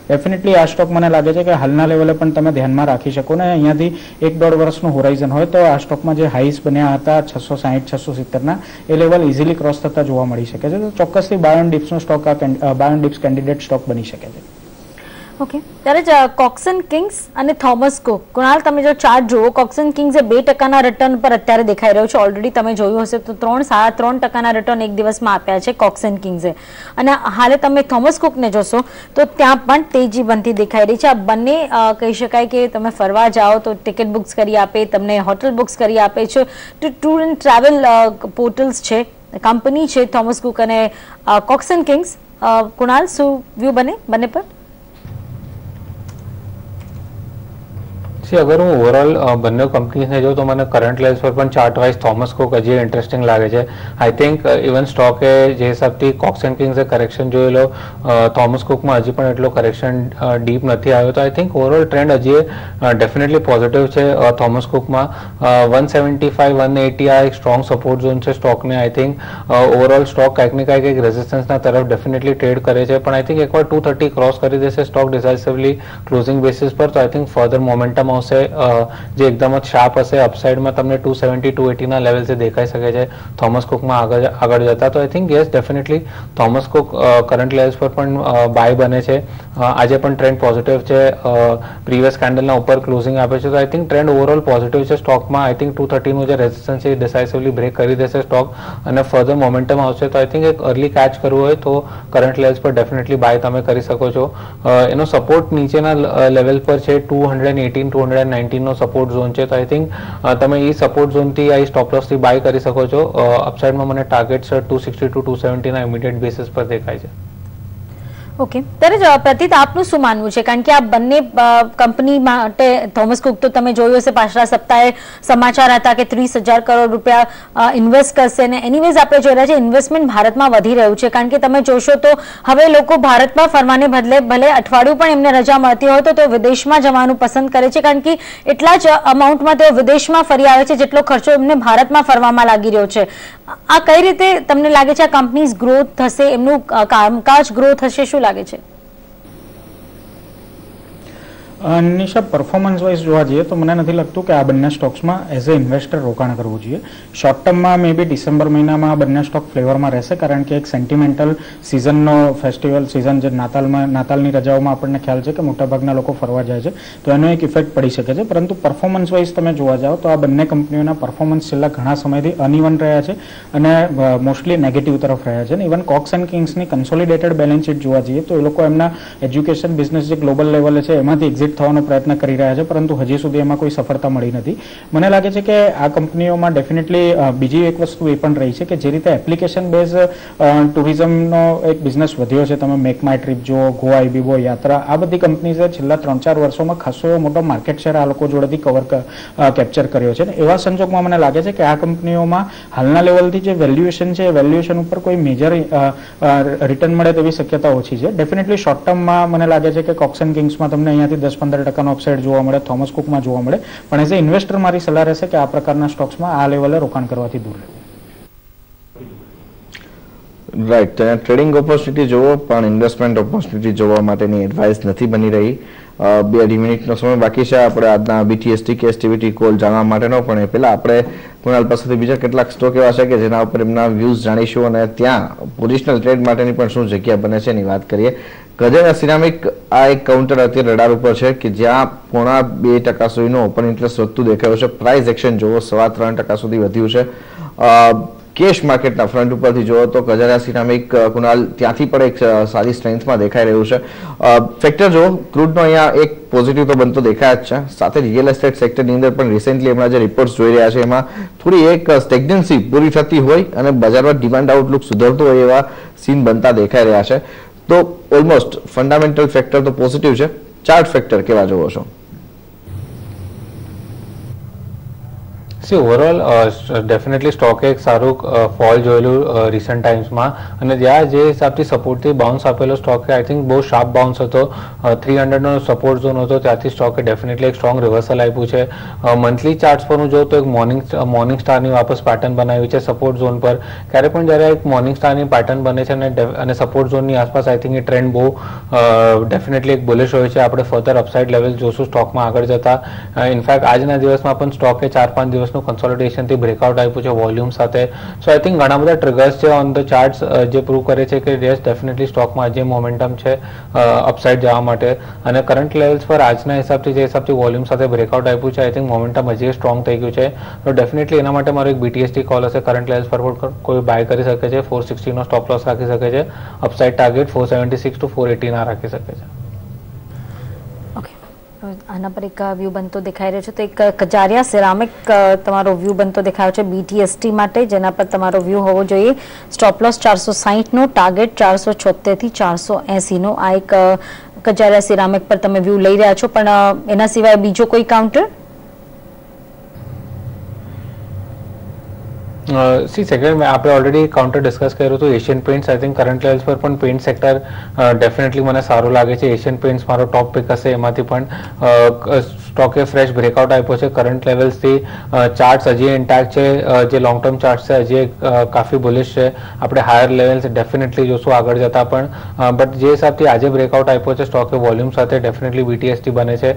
ડેફિનેટલી આ સ્ટોક મને લાગે છે કે હાલના લેવલે પણ તમે ધ્યાનમાં રાખી શકો ને અહીંયાથી એક દોઢ વર્ષનું હોરાઇઝન હોય તો આ સ્ટોકમાં જે હાઈસ બન્યા હતા, છસો સાહીઠ, છસો સિત્તેરના, એ લેવલ ઇઝીલી ક્રોસ થતા જોવા મળી શકે છે. તો ચોક્કસથી બાયોન ડિપ્સનો સ્ટોક આ બાયોન ડિપ્સ કેન્ડિડેટ સ્ટોક બની શકે છે. ઓકે ત્યારે જ કોક્સન કિંગ્સ અને થોમસ કુક કુણાલ, તમે જો ચાર્ટ જુઓ કોક્સન કિંગ્સ એ બે ટકાના રિટર્ન પર અત્યારે દેખાઈ રહ્યો છે. ઓલરેડી તમે જોયું હશે તો ત્રણ, સાડા ત્રણ ટકાના રિટર્ન એક દિવસમાં આપ્યા છે કોક્સન કિંગ્સે અને હાલે તમે થોમસ કુકને જોશો, તો ત્યાં પણ તેજી બનતી દેખાઈ રહી છે. આ બંને કહી શકાય કે તમે ફરવા જાઓ તો ટિકિટ બુક્સ કરી આપે, તમને હોટલ બુક્સ કરી આપે છે. તો ટૂર એન્ડ ટ્રાવેલ પોર્ટલ્સ છે કંપની છે થોમસ કુક અને કોક્સન કિંગ્સ કુણાલ, શું વ્યૂ બને? બંને પર? સી અગર હું ઓવરઓલ બંને કંપનીઝને જોઉં તો મને કરંટ લેવલ્સ પર પણ ચાર્ટ વાઇઝ થોમસ કોક હજી ઇન્ટરેસ્ટિંગ લાગે છે. આઈ થિંક ઇવન સ્ટોકે જે હિસાબથી કોક્સ એન્ડ કિંગ્સે કરેક્શન જોયેલો થોમસ કુકમાં હજી પણ એટલો કરેક્શન ડીપ નથી આવ્યો. તો આઈ થિંક ઓવરઓલ ટ્રેન્ડ હજી ડેફિનેટલી પોઝિટિવ છે. Thomas કુકમાં one seventy five one eighty આ એક સ્ટ્રોંગ સપોર્ટ ઝોન છે સ્ટોકને આઈ થિંક ઓવરઓલ સ્ટોક કાંઈક ને કંઈક એક રેઝિસ્ટન્સના તરફ ડેફિનેટલી ટ્રેડ કરે છે. પણ આઈ થિંક એકવાર ટુ થર્ટી ક્રોસ કરી દેશે સ્ટોક ડિસાઇસિવલી ક્લોઝિંગ બેસિસ પર. તો આઈ થિંક ફર્ધર મોમેન્ટમ આવશે જે એકદમ જ શાર્પ હશે. અપસાઇડમાં તમને ટુ સેવન્ટી ટુ એટીના લેવલ જે દેખાઈ શકે છે. થોમસ કુકમાં આગળ આગળ જતા. તો I think yes definitely Thomas Cook current levels પર પણ બાય બને છે. આજે પણ ટ્રેન્ડ પોઝિટિવ છે. પ્રીવિયસ કેન્ડલના ઉપર ક્લોઝિંગ આપે છે. તો I think trend overall positive છે. સ્ટોકમાં આઈ થિંક ટુ થર્ટીનું જે રેઝિસ્ટન્સ છે એ ડિસાઇસિવલી બ્રેક કરી દેશે સ્ટોક અને ફર્ધર મોમેન્ટમ આવશે. તો આઈ થિંક એક અર્લી કેચ કરવું હોય તો કરંટ લેવલ્સ પર ડેફિનેટલી બાય તમે કરી શકો છો. એનો સપોર્ટ નીચેના લેવલ પર છે. Two hundred eighteen two hundred નાઇન્ટીનનો support zone છે. તો આઈ થિંક તમે એ સપોર્ટ ઝોનથી આ સ્ટોપલોસથી બાય કરી શકો છો. અપસાઇડમાં મને target sir two sixty to two સેવન્ટીના immediate basis પર દેખાય છે. ઓકે ત્યારે પ્રતિત આપનું શું માનવું છે? કારણ કે આ બંને કંપની માટે થોમસ કુક તો તમે જોયું હશે, પાછલા સપ્તાહે સમાચાર હતા કે ત્રીસ હજાર કરોડ રૂપિયા ઇન્વેસ્ટ કરશે ને. એનીવેઝ આપણે જોઈ રહ્યા છે ઇન્વેસ્ટમેન્ટ ભારતમાં વધી રહ્યું છે. કારણ કે તમે જોશો તો હવે લોકો ભારતમાં ફરવાને બદલે, ભલે અઠવાડિયું પણ એમને રજા મળતી હોય તો તેઓ વિદેશમાં જવાનું પસંદ કરે છે. કારણ કે એટલા જ અમાઉન્ટમાં તેઓ વિદેશમાં ફરી આવે છે, જેટલો ખર્ચો એમને ભારતમાં ફરવામાં લાગી રહ્યો છે. આ કઈ રીતે તમને લાગે છે આ કંપનીઝ ગ્રોથ થશે? એમનું કામકાજ ગ્રો થશે શું લાગે છે નિશા પરફોર્મન્સ વાઇઝ જોવા જઈએ તો મને નથી લાગતું કે આ બંને સ્ટોક્સમાં એઝ અ ઇન્વેસ્ટર રોકાણ કરવું જોઈએ. શોર્ટ ટર્મમાં મે બી ડિસેમ્બર મહિનામાં બંને સ્ટોક ફ્લેવરમાં રહેશે કારણ કે એક સેન્ટિમેન્ટલ સિઝનનો ફેસ્ટિવલ સિઝન જે નાતાલમાં, નાતાલની રજાઓમાં આપણને ખ્યાલ છે કે મોટાભાગના લોકો ફરવા જાય છે, તો એનો એક ઇફેક્ટ પડી શકે છે. પરંતુ પરફોર્મન્સ વાઇઝ તમે જોવા જાઓ તો આ બંને કંપનીઓના પરફોર્મન્સ છેલ્લા ઘણા સમયથી અનઇવન રહ્યા છે અને મોસ્ટલી નેગેટિવ તરફ રહ્યા છે. ઇવન કોક્સ એન્ડ કિંગ્સની કન્સોલિડેટેડ બેલેન્સ શીટ જોવા જઈએ તો એ લોકો એમના એજ્યુકેશન બિઝનેસ જે ગ્લોબલ લેવલે છે એમાંથી એક્ઝિટ થવાનો પ્રયત્ન કરી રહ્યા છે, પરંતુ હજી સુધી એમાં કોઈ સફળતા મળી નથી. મને લાગે છે કે આ કંપનીઓમાં ડેફિનેટલી બીજી એક વસ્તુ એ પણ રહી છે કે જે રીતે એપ્લિકેશન બેઝ ટુરિઝમનો એક બિઝનેસ વધ્યો છે, તમે મેક માય ટ્રીપ જુઓ ગોવા આઈબીબો યાત્રા, આ બધી કંપનીઝે છેલ્લા ત્રણ ચાર વર્ષોમાં ખાસો મોટો માર્કેટ શેર આ લોકો જોડેથી કવર કેપ્ચર કર્યો છે. એવા સંજોગમાં મને લાગે છે કે આ કંપનીઓમાં હાલના લેવલથી જે વેલ્યુએશન છે, એ વેલ્યુએશન ઉપર કોઈ મેજર રિટર્ન મળે તેવી શક્યતા ઓછી છે. ડેફિનેટલી શોર્ટ ટર્મમાં મને લાગે છે કે કોક્સન કિંગ્સમાં તમને અહીંયાથી દસ પંદર ટકાનો અપસાઇડ જોવા મળે થોમસ કુકમાં જોવા મળે. પણ એઝ અ ઇન્વેસ્ટર મારી સલાહ રહેશે કે આ પ્રકારના સ્ટોક્સમાં આ લેવલે રોકાણ કરવાથી દૂર રહેવું રાઈટ ટ્રેડિંગ ઓપોર્ચ્યુનિટી જોવો પણ ઇન્વેસ્ટમેન્ટ ઓપોર્ચ્યુનિટી જોવા માટેની એડવાઇસ નથી બની રહી. બે અઢી મિનિટનો સમય બાકી છે. આપણે આજના બીટીએસટી કે એસટીવીટી કોલ જાણવા માટેનો. પણ એ પહેલાં આપણે કુણાલ પાસેથી બીજા કેટલાક સ્ટોક એવા છે કે જેના ઉપર એમના વ્યૂઝ જાણીશું અને ત્યાં પોઝિશનલ ટ્રેડ માટેની પણ શું જગ્યા બને છે એની વાત કરીએ. ગજેના સિરામિક આ એક કાઉન્ટર અત્યારે રડાર ઉપર છે કે જ્યાં પોણા બે ટકા સુધીનો ઓપન ઇન્ટરેસ્ટ વધતું દેખાયો છે. પ્રાઇસ એક્શન જોવો સવા ત્રણ ટકા સુધી વધ્યું છે. કેશ માર્કેટના ફ્રન્ટ ઉપરથી જોવો તો ગજારા સિરામિક કુનાલ ત્યાંથી પણ એક સારી સ્ટ્રેન્થમાં દેખાઈ રહ્યું છે. ફેક્ટર જો ક્રૂડનો અહીંયા એક પોઝિટિવ તો બનતો દેખાય જ છે. સાથે રિયલ એસ્ટેટ સેક્ટરની અંદર પણ રિસેન્ટલી હમણાં જે રિપોર્ટ્સ જોઈ રહ્યા છે, એમાં થોડી એક સ્ટેગ્નન્સી પૂરી થતી હોય અને બજારમાં ડિમાન્ડ આઉટલુક સુધરતો હોય એવા સીન બનતા દેખાઈ રહ્યા છે. તો ઓલમોસ્ટ ફંડામેન્ટલ ફેક્ટર તો પોઝિટિવ છે. ચાર્ટ ફેક્ટર કેવા જોવો છો? સી ઓવરઓલ ડેફિનેટલી સ્ટોકે એક સારું ફોલ જોયેલું રિસન્ટ ટાઈમ્સમાં અને જ્યાં જે હિસાબથી સપોર્ટથી બાઉન્સ આપેલો સ્ટોકે આઈ થિંક બહુ શાર્પ બાઉન્સ હતો. થ્રી હંડ્રેડનો સપોર્ટ ઝોન હતો, ત્યાંથી સ્ટોકે ડેફિનેટલી એક સ્ટ્રોંગ રિવર્સલ આપ્યું છે. મંથલી ચાર્ટ્સ પર હું જોઉં તો એક મોર્નિંગ મોર્નિંગ સ્ટારની વાપસ પેટર્ન બનાવ્યું છે સપોર્ટ ઝોન પર. ક્યારે પણ જ્યારે એક મોર્નિંગ સ્ટારની પેટર્ન બને છે અને સપોર્ટ ઝોનની આસપાસ આઈ થિંક એ ટ્રેન્ડ બહુ ડેફિનેટલી એક બુલિશ હોય છે. આપણે ફર્ધર અપસાઇડ લેવલ જોશું સ્ટોકમાં આગળ જતા. ઇનફેક્ટ આજના દિવસમાં પણ સ્ટોકે ચાર પાંચ દિવસનું કન્સોલિડેશનથી બ્રેકઆઉટ આપ્યું છે વોલ્યુમ સાથે. સો આઈ થિંક ઘણા બધા ટ્રિગર્સ છે ઓન ધ ચાર્ટ્સ જે પ્રૂવ કરે છે કે યસ ડેફિનેટલી સ્ટોકમાં જે મોમેન્ટમ છે અપસાઇડ જવા માટે. અને કરંટ લેવલ્સ પર આજના હિસાબથી, જે હિસાબથી વોલ્યુમ સાથે બ્રેકઆઉટ આપ્યું છે આઈ થિંક મોમેન્ટમ હજી સ્ટ્રોંગ થઈ ગયું છે. તો ડેફિનેટલી એના માટે મારો એક બીટીએસટી કોલ હશે. કરંટ લેવલ્સ પર કોઈ બાય કરી શકે છે ફોર સિક્સટીનો સ્ટોપ લોસ રાખી શકે છે. Upside target four seventy six to four એટીના રાખી શકે છે. આના પર એક વ્યૂ બનતો દેખાઈ રહ્યો છે. તો એક કજારિયા સિરામિક તમારો વ્યૂ બનતો દેખાયો છે બીટીએસટી માટે, જેના પર તમારો વ્યૂ હોવો જોઈએ. સ્ટોપલોસ ચારસો સાહીઠનો ટાર્ગેટ ચારસો છોતેરથી ચારસો એંસીનો આ એક કજારિયા સિરામિક પર તમે વ્યૂ લઈ રહ્યા છો. પણ એના સિવાય બીજો કોઈ કાઉન્ટર સી સેક્ટર મેં આપણે ઓલરેડી કાઉન્ટર ડિસ્કસ કર્યું હતું Asian Paints I think current levels પર પણ પેન્ટ સેક્ટર ડેફિનેટલી મને સારું લાગે છે. એશિયન પેઇન્ટ્સ મારો ટોપ પિક હશે. એમાંથી પણ સ્ટોકે ફ્રેશ બ્રેકઆઉટ આપ્યો છે. કરંટ લેવલ્સથી ચાર્ટ્સ હજી ઇન્ટેક્ટ છે. જે લોંગ ટર્મ ચાર્ટ્સ છે, હજી કાફી બુલિશ છે. આપણે હાયર લેવલ્સ ડેફિનેટલી જોશું આગળ જતા પણ. બટ જે હિસાબથી આજે બ્રેકઆઉટ આપ્યો છે સ્ટોકે વોલ્યુમ સાથે ડેફિનેટલી બીટીએસટી બને છે.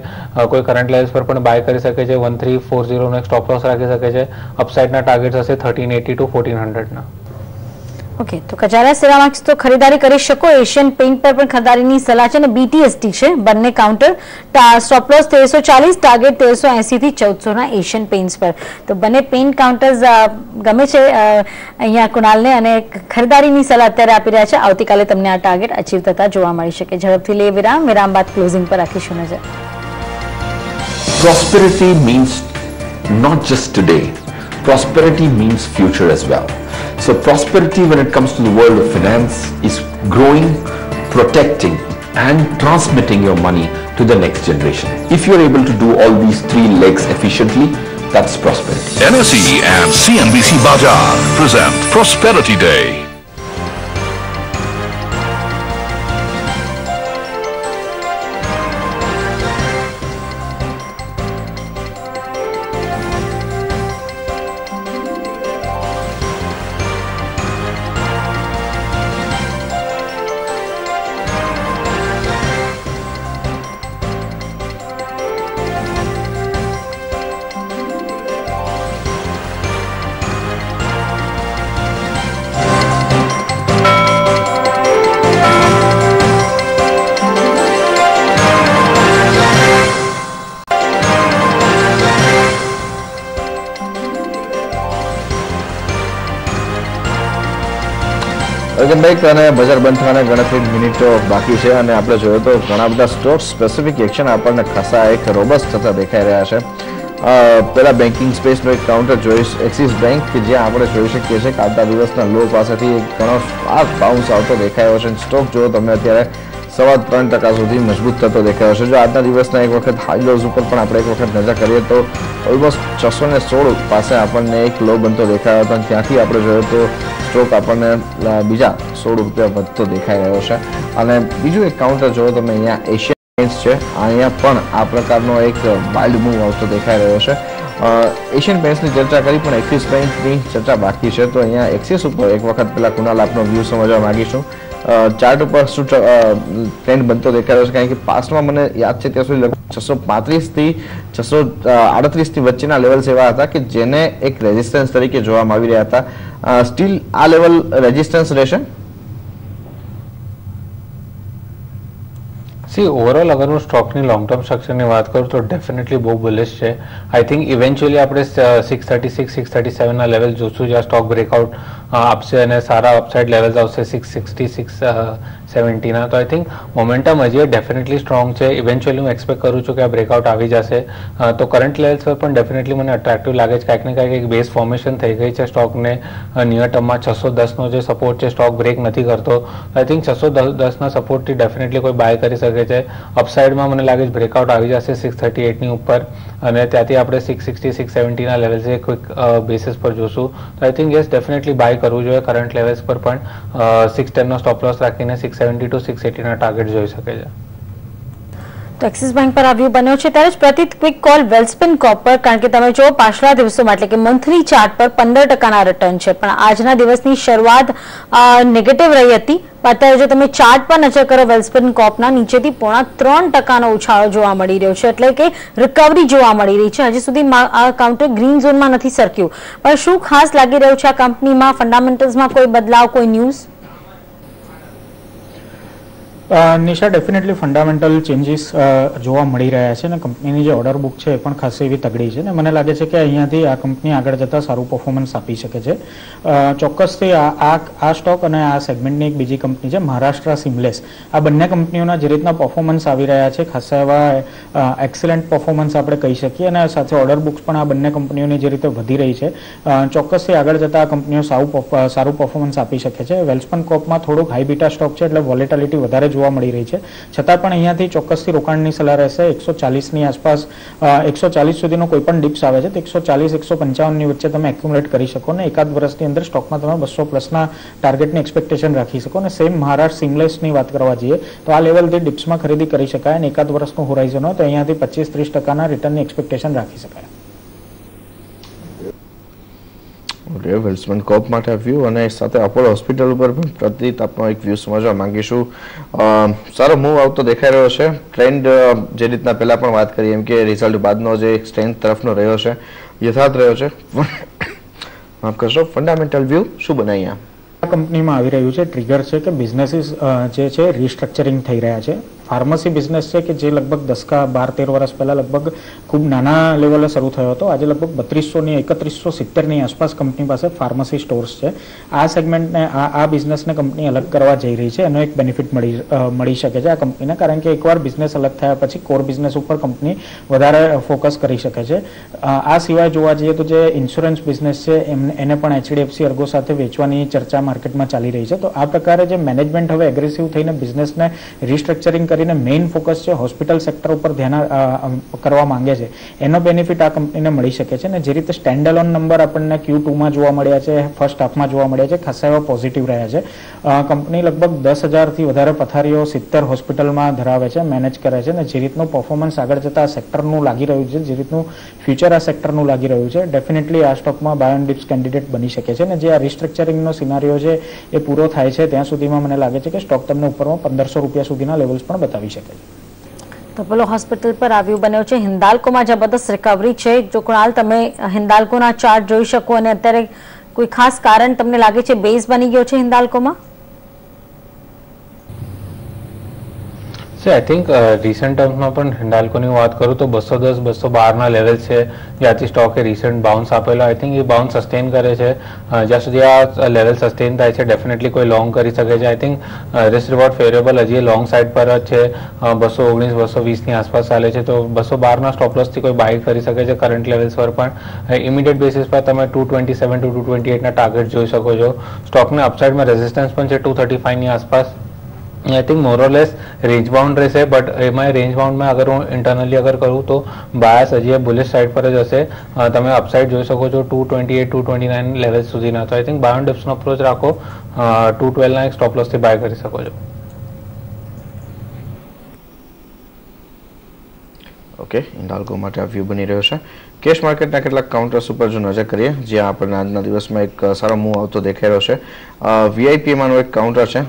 કોઈ કરંટ લેવલ્સ પર પણ બાય કરી શકે છે. વન થ્રી ફોર ઝીરોનો એક સ્ટોપ લોસ રાખી શકે છે. અપસાઇડના ટાર્ગેટ્સ હશે થર્ટી 1380 ટુ 1400 ના. ઓકે તો કજારિયા સિરામિક્સ તો ખરીદારી કરી શકો. એશિયન પેઇન્ટ પર પણ ખરીદારીની સલાહ છે અને બીટીએસટી છે. બંને કાઉન્ટર સ્ટોપલોસ તેરસો ચાલીસ ટાર્ગેટ તેરસો એંસીથી ચૌદસોના એશિયન પેઇન્ટ્સ પર. તો બંને પેઇન્ટ કાઉન્ટર્સ ગમે છે અહીંયા કુણાલને અને ખરીદારીની સલાહ અત્યારે આપી રહ્યા છે. આવતીકાલે તમને આ ટાર્ગેટ અચીવ થતા જોવા મળી શકે. ઝડપથી લે વિરામ. વિરામ બાદ ક્લોઝિંગ પર રાખીશું નજર. Prosperity means not just today Prosperity means future as well. So prosperity when it comes to the world of finance is growing, protecting and transmitting your money to the next generation. If you're able to do all these three legs efficiently, that's prosperity. NSE and CNBC Bajar present Prosperity Day. Back અને બજાર બંધ થવાના ગણતરી મિનિટો બાકી છે અને આપણે જોયું તો ઘણા બધા સ્ટોક સ્પેસિફિક એક્શન આપણને ખાસા એક રોબસ્ટ થતા દેખાઈ રહ્યા છે. પેલા બેન્કિંગ સ્પેસનો એક કાઉન્ટર જોઈશ. એક્સિસ બેંક કે જ્યાં આપણે જોઈ શકીએ છીએ કે આવતા દિવસના લો પાસેથી એક ઘણો આ બાઉન્સ આવતો દેખાયો છે. સ્ટોક જો તમે અત્યારે સવા ત્રણ ટકા સુધી મજબૂત થતો દેખાયો છે. જો આજના દિવસના એક વખત હાઈ લોઝ ઉપર પણ આપણે એક વખત નજર કરીએ તો ઓલમોસ્ટ છસો ને સોળ પાસે આપણને એક લો બનતો દેખાયો હતો. ત્યાંથી આપણે જોયું તો સ્ટોક આપણને બીજા સોળ રૂપિયા વધતો દેખાઈ રહ્યો છે. અને બીજું એક કાઉન્ટર જોવો, તમે અહીંયા એશિયન પેઇન્ટ્સ છે. અહીંયા પણ આ પ્રકારનો એક વાઇલ્ડ મૂવ આવતો દેખાઈ રહ્યો છે. એશિયન પેન્ટ્સની ચર્ચા કરી, પણ એક્સિસ પેન્ટ્સની ચર્ચા બાકી છે. તો અહીંયા એક્સિસ ઉપર એક વખત પહેલાં કુનાલ આપનો વ્યૂ સમજવા માંગીશું. ચાર્ટ ઉપર શું ટ્રેન્ડ બનતો દેખાયો છે? કારણ કે પાસ્ટમાં મને યાદ છે, ત્યાં સુધી લગભગ છસો પાંત્રીસથી છસો આડત્રીસથી વચ્ચેના લેવલ્સ એવા હતા કે જેને એક રેઝિસ્ટન્સ તરીકે જોવામાં આવી રહ્યા હતા. સ્ટીલ આ લેવલ રેઝિસ્ટન્સ રહેશે? સી ઓવરઓલ અગર હું સ્ટોકની લોંગ ટર્મ સ્ટ્રક્ચરની વાત કરું તો ડેફિનેટલી બહુ બુલિશ છે આઈ થિંક ઇવેન્ચ્યુઅલી આપણે six thirty six six thirty સેવનના level જોશું જ્યાં સ્ટોક બ્રેકઆઉટ આપશે અને સારા અપસાઇડ લેવલ્સ આવશે સિક્સ સિક્સટી સિક્સ સેવન્ટીના તો આઈ થિંક મોમેન્ટમ હજી ડેફિનેટલી સ્ટ્રોંગ છે. ઇવેન્ચ્યુઅલી હું એક્સપેક્ટ કરું છું કે આ બ્રેકઆઉટ આવી જશે. તો કરંટ લેવલ્સ પર પણ ડેફિનેટલી મને અટ્રેક્ટિવ લાગે છે. કાંઈક ને કાંઈક એક બેઝ ફોર્મેશન થઈ ગઈ છે સ્ટોકને નિયર ટર્મમાં છસો દસનો જે સપોર્ટ છે સ્ટોક બ્રેક નથી કરતો. આઈ થિંક છસો દસના સપોર્ટથી ડેફિનેટલી કોઈ બાય કરી શકે છે. અપસાઇડમાં મને લાગે છે બ્રેકઆઉટ આવી જશે સિક્સ થર્ટી એટની ઉપર. અને ત્યાંથી આપણે સિક્સ સિક્સટી સિક્સ સેવન્ટીના લેવલ્સે ક્વિક બેસિસ પર જોશું. તો I think yes definitely buy કરવું જોઈએ કરંટ લેવલ્સ પર પણ. સિક્સ ટેનનો સ્ટોપ લોસ રાખીને સિક્સ સેવન્ટી ટુ સિક્સ એટીના ટાર્ગેટ જોઈ શકે છે. તો એક્સિસ બેંક પર આવ્યું બન્યો છે. ત્યારે જ પ્રતિત ક્વિક કોલ વેલ્સપિન પર, કારણ કે તમે જો પાછલા દિવસોમાં, એટલે કે મંથલી ચાર્ટ પર પંદર ટકાના રિટર્ન છે. પણ આજના દિવસની શરૂઆત નેગેટિવ રહી હતી. અત્યારે જો તમે ચાર્ટ પર નજર કરો વેલ્સપિન કોપના નીચેથી પોણા ત્રણ ટકાનો ઉછાળો જોવા મળી રહ્યો છે. એટલે કે રિકવરી જોવા મળી રહી છે. હજી સુધી આ કાઉન્ટર ગ્રીન ઝોનમાં નથી સરક્યું. પણ શું ખાસ લાગી રહ્યું છે આ કંપનીમાં ફંડામેન્ટલ્સમાં કોઈ બદલાવ, કોઈ news Nisha definitely fundamental changes જોવા મળી રહ્યા છે અને કંપનીની જે ઓર્ડર બુક છે એ પણ ખાસી એવી તગડી છે ને મને લાગે છે કે અહીંયાથી આ કંપની આગળ જતાં સારું પરફોર્મન્સ આપી શકે છે. ચોક્કસથી આ આ સ્ટોક અને આ સેગમેન્ટની એક બીજી કંપની છે મહારાષ્ટ્ર સિમલેસ આ બંને કંપનીઓના જે રીતના પરફોર્મન્સ આવી રહ્યા છે, ખાસા એવા એક્સલન્ટ પરફોર્મન્સ આપણે કહી શકીએ અને સાથે ઓર્ડર બુક્સ પણ આ બંને કંપનીઓની જે રીતે વધી રહી છે ચોક્કસથી આગળ જતાં આ કંપનીઓ સારું સારું પરફોર્મન્સ આપી શકે છે. વેલ્સપન કોપમાં થોડુંક હાઈ બીટા સ્ટોક છે એટલે વોલેટાલિટી વધારે જોવા મળી રહી છે. છતાં પણ અહીંયાથી ચોક્કસથી રોકાણની સલાહ રહેશે. એકસો ચાલીસની આસપાસ એકસો ચાલીસ સુધીનો કોઈ પણ ડિપ્સ આવે છે. તો એકસો ચાલીસ, એકસો પંચાવનની વચ્ચે તમે એક્યુમુલેટ કરી શકો અને એકાદ વર્ષની અંદર સ્ટોકમાં તમે બસો પ્લસના ટાર્ગેટની એક્સપેક્ટેશન રાખી શકો અને સેમ મહારાષ્ટ્ર સિમલેસની વાત કરવા જઈએ, તો આ લેવલથી ડિપ્સમાં ખરીદી કરી શકાય અને એકાદ વર્ષનું હોરાઇઝન હોય, તો અહીંયાથી પચીસ, ત્રીસ ટકાના રિટર્નની એક્સપેક્ટેશન રાખી શકાય ઓકે વિલ્સમન કોપ માટે વ્યૂ અને સાથે અપોલો હોસ્પિટલ ઉપર પણ પ્રતિત આપનો એક વ્યૂ સમજવા માંગીશું. સારો મૂવ આવતો દેખાઈ રહ્યો છે. ટ્રેન્ડ જે રીતના પહેલાં પણ વાત કરી, એમ કે રિઝલ્ટ બાદનો જે એક સ્ટ્રેન્થ તરફનો રહ્યો છે, યથાર્થ રહ્યો છે. માફ કરશો ફંડામેન્ટલ વ્યૂ શું બને અહીંયા? આ કંપનીમાં આવી રહ્યું છે ટ્રિગર છે કે બિઝનેસીસ જે છે રિસ્ટ્રક્ચરિંગ થઈ રહ્યા છે. ફાર્મસી બિઝનેસ છે કે જે લગભગ દસકા બાર, તેર વર્ષ પહેલાં લગભગ ખૂબ નાના લેવલે શરૂ થયો હતો. આજે લગભગ બત્રીસોની એકત્રીસો સિત્તેરની આસપાસ કંપની પાસે ફાર્મસી સ્ટોર્સ છે. આ સેગમેન્ટને આ આ બિઝનેસને કંપની અલગ કરવા જઈ રહી છે. એનો એક બેનિફિટ મળી મળી શકે છે આ કંપનીને કારણ કે એકવાર બિઝનેસ અલગ થયા પછી કોર બિઝનેસ ઉપર કંપની વધારે ફોકસ કરી શકે છે. આ સિવાય જોવા જઈએ તો જે ઇન્સ્યોરન્સ બિઝનેસ છે એમને એને પણ એચડીએફસી અર્ગો સાથે વેચવાની ચર્ચા માર્કેટમાં ચાલી રહી છે. તો આ પ્રકારે જે મેનેજમેન્ટ હવે એગ્રેસિવ થઈને બિઝનેસને રિસ્ટ્રક્ચરિંગ કરીને મેઇન ફોકસ છે હોસ્પિટલ સેક્ટર ઉપર ધ્યાન કરવા માંગે છે. એનો બેનિફિટ આ કંપનીને મળી શકે છે ને જે રીતે સ્ટેન્ડલોન નંબર આપણને ક્યુ ટુમાં જોવા મળ્યા છે ફર્સ્ટ હાફમાં જોવા મળ્યા છે ખાસા એવા પોઝિટિવ રહ્યા છે. કંપની લગભગ દસ હજારથી વધારે પથારીઓ સિત્તેર હોસ્પિટલમાં ધરાવે છે મેનેજ કરે છે અને જે રીતનું પરફોર્મન્સ આગળ જતા આ સેક્ટરનું લાગી રહ્યું છે, જે રીતનું ફ્યુચર આ સેક્ટરનું લાગી રહ્યું છે ડેફિનેટલી આ સ્ટોકમાં બાયોન ડિપ્સ કેન્ડિડેટ બની શકે છે અને જે આ રિસ્ટ્રક્ચરિંગનો સિનારીઓ છે એ પૂરો થાય છે, ત્યાં સુધીમાં મને લાગે છે કે સ્ટોક તમને ઉપરમાં પંદરસો રૂપિયા સુધીના લેવલ્સ પણ બતાવી શકે છે. તો પેલો હોસ્પિટલ પર આવ્યું બન્યો છે. હિન્દાલકોમાં જબરદસ્ત રિકવરી છે. જો કુણાલ, તમે હિન્દાલકોના ચાર્ટ જોઈ શકો અને અત્યારે કોઈ ખાસ કારણ તમને લાગે છે? બેઝ બની ગયો છે હિન્દાલ્કોમાં સે આઈ થિંક રિસન્ટ ટર્મ્સમાં પણ હિન્ડાલ્કોની વાત કરું તો બસો દસ, બસો બારના લેવલ છે, જ્યાંથી સ્ટોકે રિસન્ટ બાઉન્સ આપેલો. આઈ થિંક એ બાઉન્સ સસ્ટેન કરે છે. જ્યાં સુધી આ લેવલ સસ્ટેન થાય છે ડેફિનેટલી કોઈ લોંગ કરી શકે છે. I think risk reward favourable હજી લોંગ સાઇડ પર જ છે. બસો ઓગણીસ, બસો વીસની આસપાસ ચાલે છે. તો બસો બારના સ્ટોપલોસથી કોઈ બાય કરી શકે છે કરંટ લેવલ્સ પર પણ. ઇમિડિયેટ બેસિસ પર તમે two twenty seven two two twenty એટના target જોઈ શકો છો. સ્ટોકને અપસાઇડમાં રેઝિસ્ટન્સ પણ છે ટુ થર્ટી ફાઈવની આસપાસ. I think more or less range bound રહેશે બટ એમાં રેન્જ બાઉન્ડમાં અગર હું ઇન્ટરનલી અગર કરું તો બાયસ હજી બુલિશ સાઇડ પર જ હશે અ, તમે અપસાઇડ જોઈ શકો છો two twenty eight two twenty nine level સુધીના તો આઈ થિંક બાયોન ડિપ્સનો અપ્રોચ રાખો ટુ ટ્વેલ્વના એક સ્ટોપ લોસથી બાય કરી શકો છો ઓકે ઇન્ડાલ્કો માટે આ વ્યૂ બની રહ્યો છે. કેશ માર્કેટના કેટલાક કાઉન્ટર્સ ઉપર જો નજર કરીએ જ્યાં આપણને આજના દિવસમાં એક સારો મૂવ આવતો દેખાઈ રહ્યો છે. વીઆઈપીમાંનું એક કાઉન્ટર છે.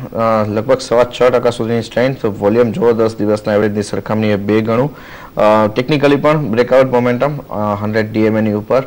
લગભગ સવા છ ટકા સુધીની સ્ટ્રેન્થ વોલ્યુમ જો દસ દિવસના એવરેજની સરખામણીએ બે ગણું. ટેકનિકલી પણ બ્રેકઆઉટ મોમેન્ટમ હંડ્રેડ ડીએમએની ઉપર.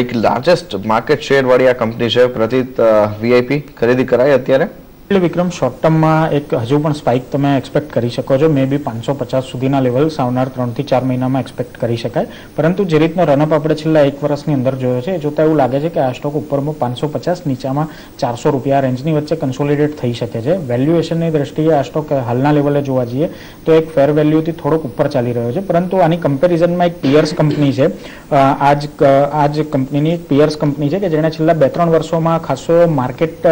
એક લાર્જેસ્ટ માર્કેટ શેરવાળી આ કંપની છે, પ્રતિત વીઆઈપી ખરીદી કરાય અત્યારે. વિક્રમ શોર્ટ ટર્મમાં એક હજુ પણ સ્પાઇક તમે એક્સપેક્ટ કરી શકો છો. મે બી પાંચસો પચાસ સુધીના લેવલ આવનાર ત્રણથી ચાર મહિનામાં એક્સપેક્ટ કરી શકાય. પરંતુ જે રીતનો રનઅપ આપણે છેલ્લા એક વર્ષની અંદર જોયો છે જોતા એવું લાગે છે કે આ સ્ટોક ઉપરમાં પાંચસો પચાસ, નીચામાં ચારસો રૂપિયા રેન્જની વચ્ચે કન્સોલિડેટ થઈ શકે છે. વેલ્યુએશનની દ્રષ્ટિએ આ સ્ટોક હાલના લેવલે જોવા જઈએ, તો એક ફેર વેલ્યુથી થોડોક ઉપર ચાલી રહ્યો છે. પરંતુ આની કમ્પેરિઝનમાં એક પિયર્સ કંપની છે. આજ આ જ કંપનીની એક પિયર્સ કંપની છે કે જેણે છેલ્લા બે ત્રણ વર્ષોમાં ખાસો માર્કેટ